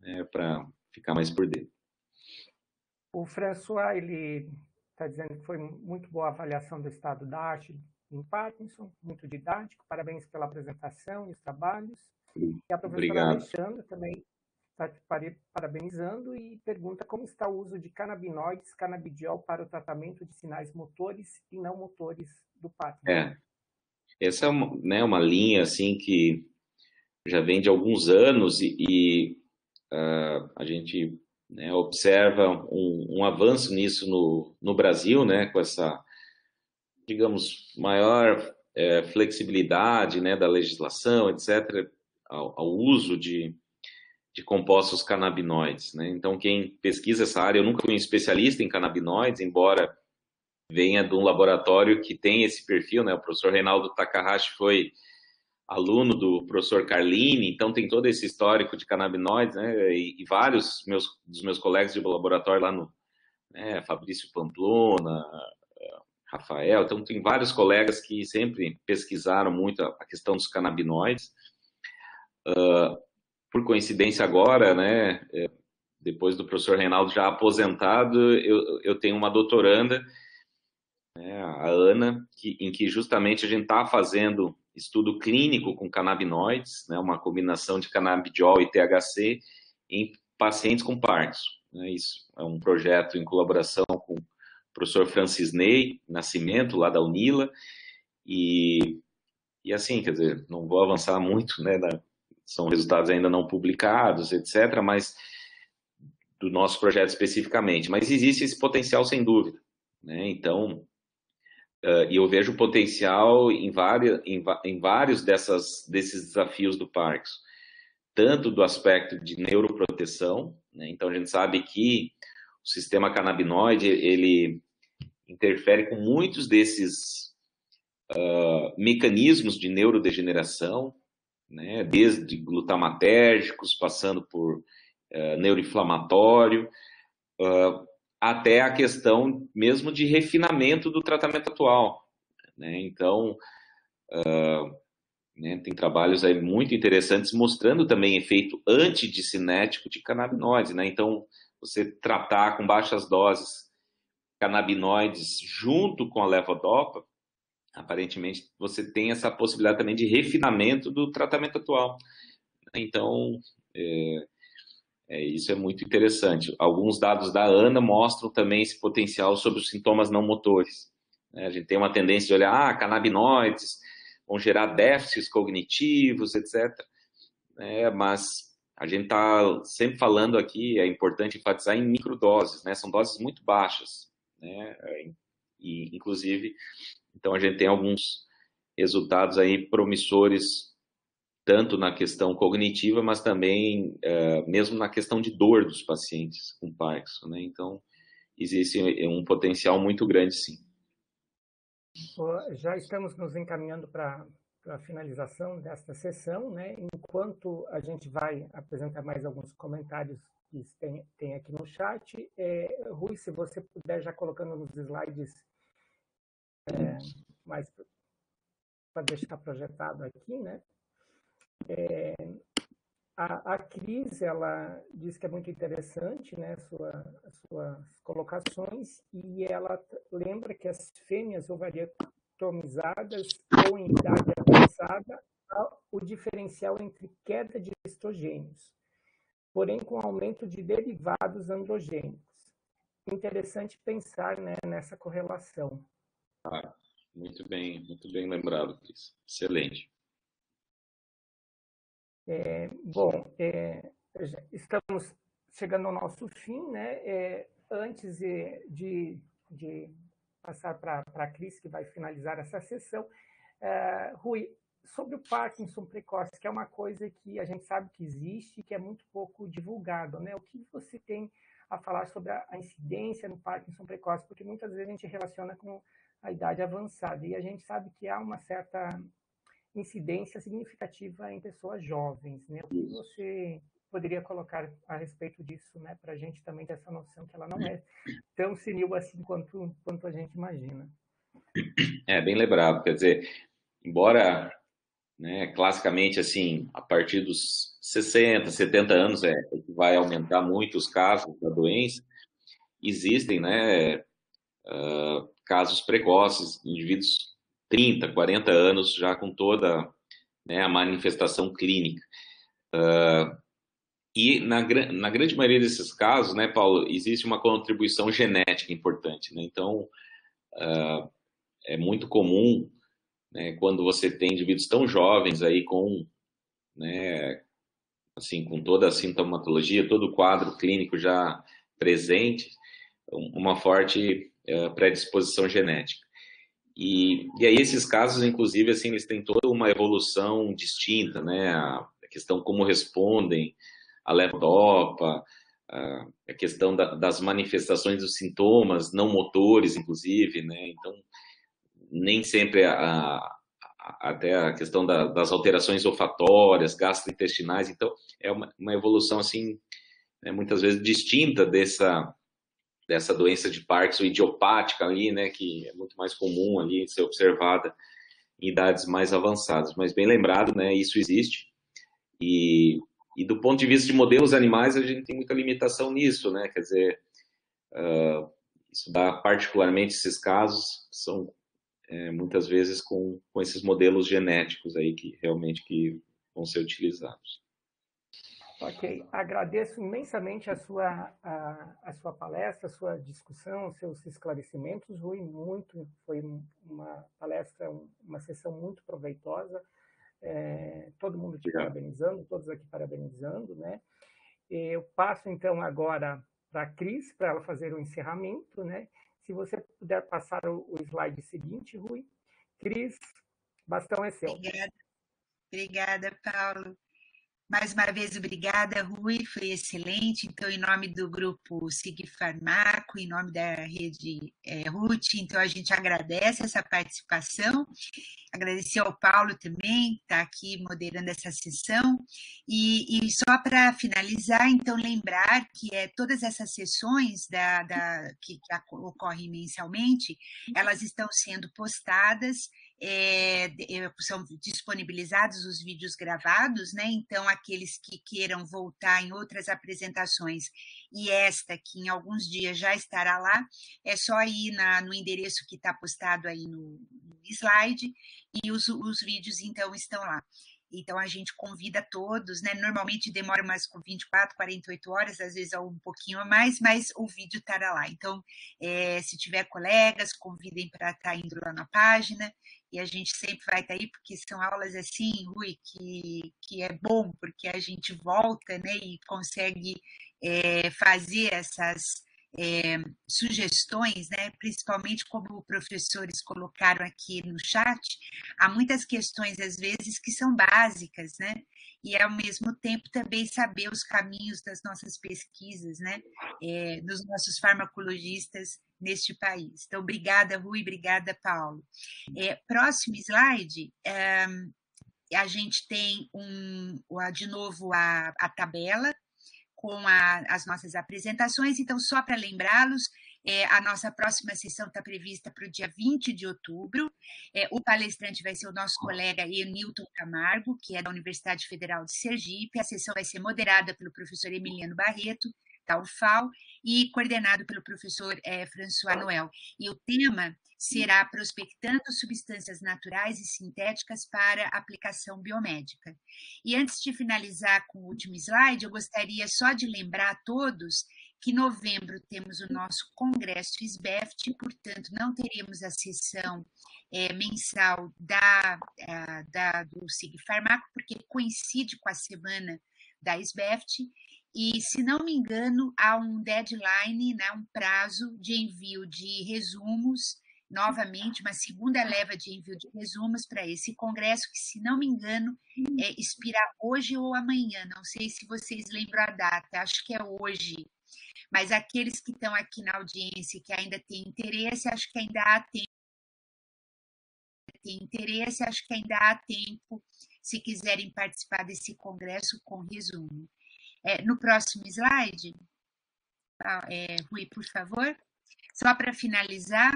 né, ficar mais por dentro. O François, ele está dizendo que foi muito boa a avaliação do estado da arte em Parkinson, muito didático, parabéns pela apresentação e os trabalhos. E a professora Obrigado. Alexandra também está parabenizando e pergunta como está o uso de canabinoides, canabidiol para o tratamento de sinais motores e não motores do Parkinson. É, essa é uma, né, uma linha assim que já vem de alguns anos e, e uh, a gente né, observa um, um, avanço nisso no, no Brasil, né, com essa, digamos, maior é, flexibilidade né, da legislação, etc., ao, ao uso de, de compostos canabinoides. Né? Então, quem pesquisa essa área, eu nunca fui um especialista em canabinoides, embora venha de um laboratório que tem esse perfil, né? O professor Reinaldo Takahashi foi aluno do professor Carlini, então tem todo esse histórico de canabinoides, né? E, e vários meus, dos meus colegas de laboratório lá no né, Fabrício Pamplona, Rafael, então tem vários colegas que sempre pesquisaram muito a, a questão dos canabinoides. Uh, por coincidência agora, né, é, depois do professor Reinaldo já aposentado, eu, eu tenho uma doutoranda, né, a Ana, que, em que justamente a gente está fazendo estudo clínico com canabinoides, né, uma combinação de canabidiol e THC em pacientes com Parkinson. Né, isso é um projeto em colaboração com o professor Francis Ney Nascimento, lá da Unila, e, e assim, quer dizer, não vou avançar muito, né, na, são resultados ainda não publicados, etc., mas do nosso projeto especificamente, mas existe esse potencial sem dúvida, né, então Uh, eu vejo potencial em, várias, em, em, vários dessas, desses desafios do Parkinson, tanto do aspecto de neuroproteção, né? então a gente sabe que o sistema canabinoide ele interfere com muitos desses uh, mecanismos de neurodegeneração, né? desde glutamatérgicos, passando por uh, neuroinflamatório, uh, até a questão mesmo de refinamento do tratamento atual. Né? Então, uh, né, tem trabalhos aí muito interessantes mostrando também efeito antidicinético de canabinoides. Né? Então, você tratar com baixas doses canabinoides junto com a levodopa, aparentemente você tem essa possibilidade também de refinamento do tratamento atual. Então, é, é, isso é muito interessante. Alguns dados da ANA mostram também esse potencial sobre os sintomas não motores. Né? A gente tem uma tendência de olhar, ah, canabinoides vão gerar déficits cognitivos, etc. É, mas a gente está sempre falando aqui, é importante enfatizar em microdoses, né? São doses muito baixas, né? E, inclusive, então a gente tem alguns resultados aí promissores tanto na questão cognitiva, mas também uh, mesmo na questão de dor dos pacientes com Parkinson, né? Então, existe um potencial muito grande, sim. Já estamos nos encaminhando para a finalização desta sessão, né? Enquanto a gente vai apresentar mais alguns comentários que tem, tem aqui no chat, é, Rui, se você puder já colocando nos slides mais para deixar projetado aqui, né? É, a, a Cris, ela diz que é muito interessante, né, sua, suas colocações, e ela lembra que as fêmeas ovariatomizadas ou em idade avançada, o diferencial entre queda de estrogênios, porém com aumento de derivados androgênicos. Interessante pensar né, nessa correlação. Ah, muito bem, muito bem lembrado, Cris. Excelente. É, bom, é, estamos chegando ao nosso fim, né? É, antes de, de passar para a Cris, que vai finalizar essa sessão, é, Rui, sobre o Parkinson precoce, que é uma coisa que a gente sabe que existe e que é muito pouco divulgado, né? O que você tem a falar sobre a incidência no Parkinson precoce? Porque muitas vezes a gente relaciona com a idade avançada e a gente sabe que há uma certa incidência significativa em pessoas jovens. Né? O que você poderia colocar a respeito disso, né, para a gente também ter essa noção que ela não é tão senil assim quanto, quanto a gente imagina. É, bem lembrado, quer dizer, embora né, classicamente assim, a partir dos 60, 70 anos é, é que vai aumentar muito os casos da doença, existem né, uh, casos precoces, indivíduos 30, 40 anos já com toda né, a manifestação clínica. Uh, e na, na, grande maioria desses casos, né, Paulo, existe uma contribuição genética importante. Né? Então, uh, é muito comum, né, quando você tem indivíduos tão jovens aí com, né, assim, com toda a sintomatologia, todo o quadro clínico já presente, uma forte predisposição genética. E, e aí esses casos, inclusive, assim, eles têm toda uma evolução distinta, né? A, questão como respondem a levodopa, a questão da, das manifestações dos sintomas não motores, inclusive, né? Então, nem sempre a, a até a questão da, das alterações olfatórias, gastrointestinais, então é uma, uma evolução assim, né, muitas vezes distinta dessa dessa doença de Parkinson idiopática ali, né, que é muito mais comum ali ser observada em idades mais avançadas. Mas bem lembrado, né, isso existe. E, e do ponto de vista de modelos animais, a gente tem muita limitação nisso, né? Quer dizer, uh, estudar particularmente esses casos são é, muitas vezes com, com esses modelos genéticos aí que realmente que vão ser utilizados. Ok, agradeço imensamente a sua, a, a, sua palestra, a sua discussão, os seus esclarecimentos, Rui, muito, foi uma palestra, uma sessão muito proveitosa, é, todo mundo te Obrigado. parabenizando, todos aqui parabenizando, né? Eu passo então agora para a Cris, para ela fazer o encerramento, né? Se você puder passar o, o slide seguinte, Rui. Cris, bastão é seu. Obrigada, Obrigada Paulo. Mais uma vez, obrigada, Rui, foi excelente. Então, em nome do grupo Sig Farmaco, em nome da rede é, RUT, então a gente agradece essa participação, agradecer ao Paulo também, que está aqui moderando essa sessão. E, e só para finalizar, então, lembrar que é, todas essas sessões da, da que, que ocorrem mensalmente, elas estão sendo postadas é, são disponibilizados os vídeos gravados, né? Então, aqueles que queiram voltar em outras apresentações e esta, que em alguns dias já estará lá, é só ir na, no endereço que está postado aí no, no slide e os, os vídeos, então, estão lá. Então a gente convida todos, né? Normalmente demora umas 24, 48 horas, às vezes um pouquinho a mais, mas o vídeo estará lá. Então, é, se tiver colegas, convidem para estar tá indo lá na página e a gente sempre vai estar tá aí, porque são aulas assim, Rui, que, que é bom, porque a gente volta né, e consegue é, fazer essas é, sugestões, né, principalmente como professores colocaram aqui no chat, há muitas questões, às vezes, que são básicas, né, e ao mesmo tempo também saber os caminhos das nossas pesquisas, né, é, dos nossos farmacologistas neste país. Então, obrigada, Rui, obrigada, Paulo. É, próximo slide, a gente tem um, de novo a, a tabela com a, as nossas apresentações. Então, só para lembrá-los, é, a nossa próxima sessão está prevista para o dia 20 de outubro. É, o palestrante vai ser o nosso colega Enilton Camargo, que é da Universidade Federal de Sergipe. A sessão vai ser moderada pelo professor Emiliano Barreto, da UFAL, e coordenado pelo professor é, François Noel. E o tema será prospectando substâncias naturais e sintéticas para aplicação biomédica. E antes de finalizar com o último slide, eu gostaria só de lembrar a todos que em novembro temos o nosso congresso SBEFT, portanto, não teremos a sessão é, mensal da, a, da, do SIG Farmaco, porque coincide com a semana da SBEFT, e, se não me engano, há um deadline, né, um prazo de envio de resumos novamente uma segunda leva de envio de resumos para esse congresso, que, se não me engano, é, expira hoje ou amanhã. Não sei se vocês lembram a data, acho que é hoje. Mas aqueles que estão aqui na audiência que ainda têm interesse, acho que ainda há tempo. Tem interesse, acho que ainda há tempo, se quiserem participar desse congresso com resumo. É, no próximo slide, é, Rui, por favor. Só para finalizar,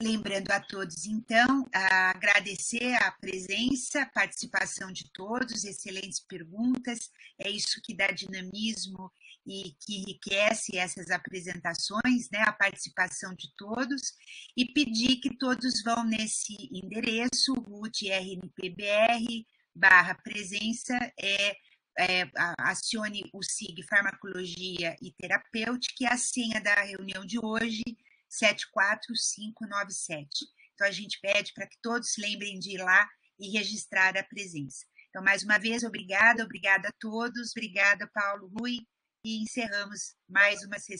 Lembrando a todos, então, a agradecer a presença, a participação de todos, excelentes perguntas, é isso que dá dinamismo e que enriquece essas apresentações, né, a participação de todos, e pedir que todos vão nesse endereço, rutrnpbr, barra presença, é, é, acione o SIG Farmacologia e Terapêutica, e a senha da reunião de hoje 74597. Então, a gente pede para que todos lembrem de ir lá e registrar a presença. Então, mais uma vez, obrigada, obrigada a todos, obrigada, Paulo Rui, e encerramos mais uma sessão.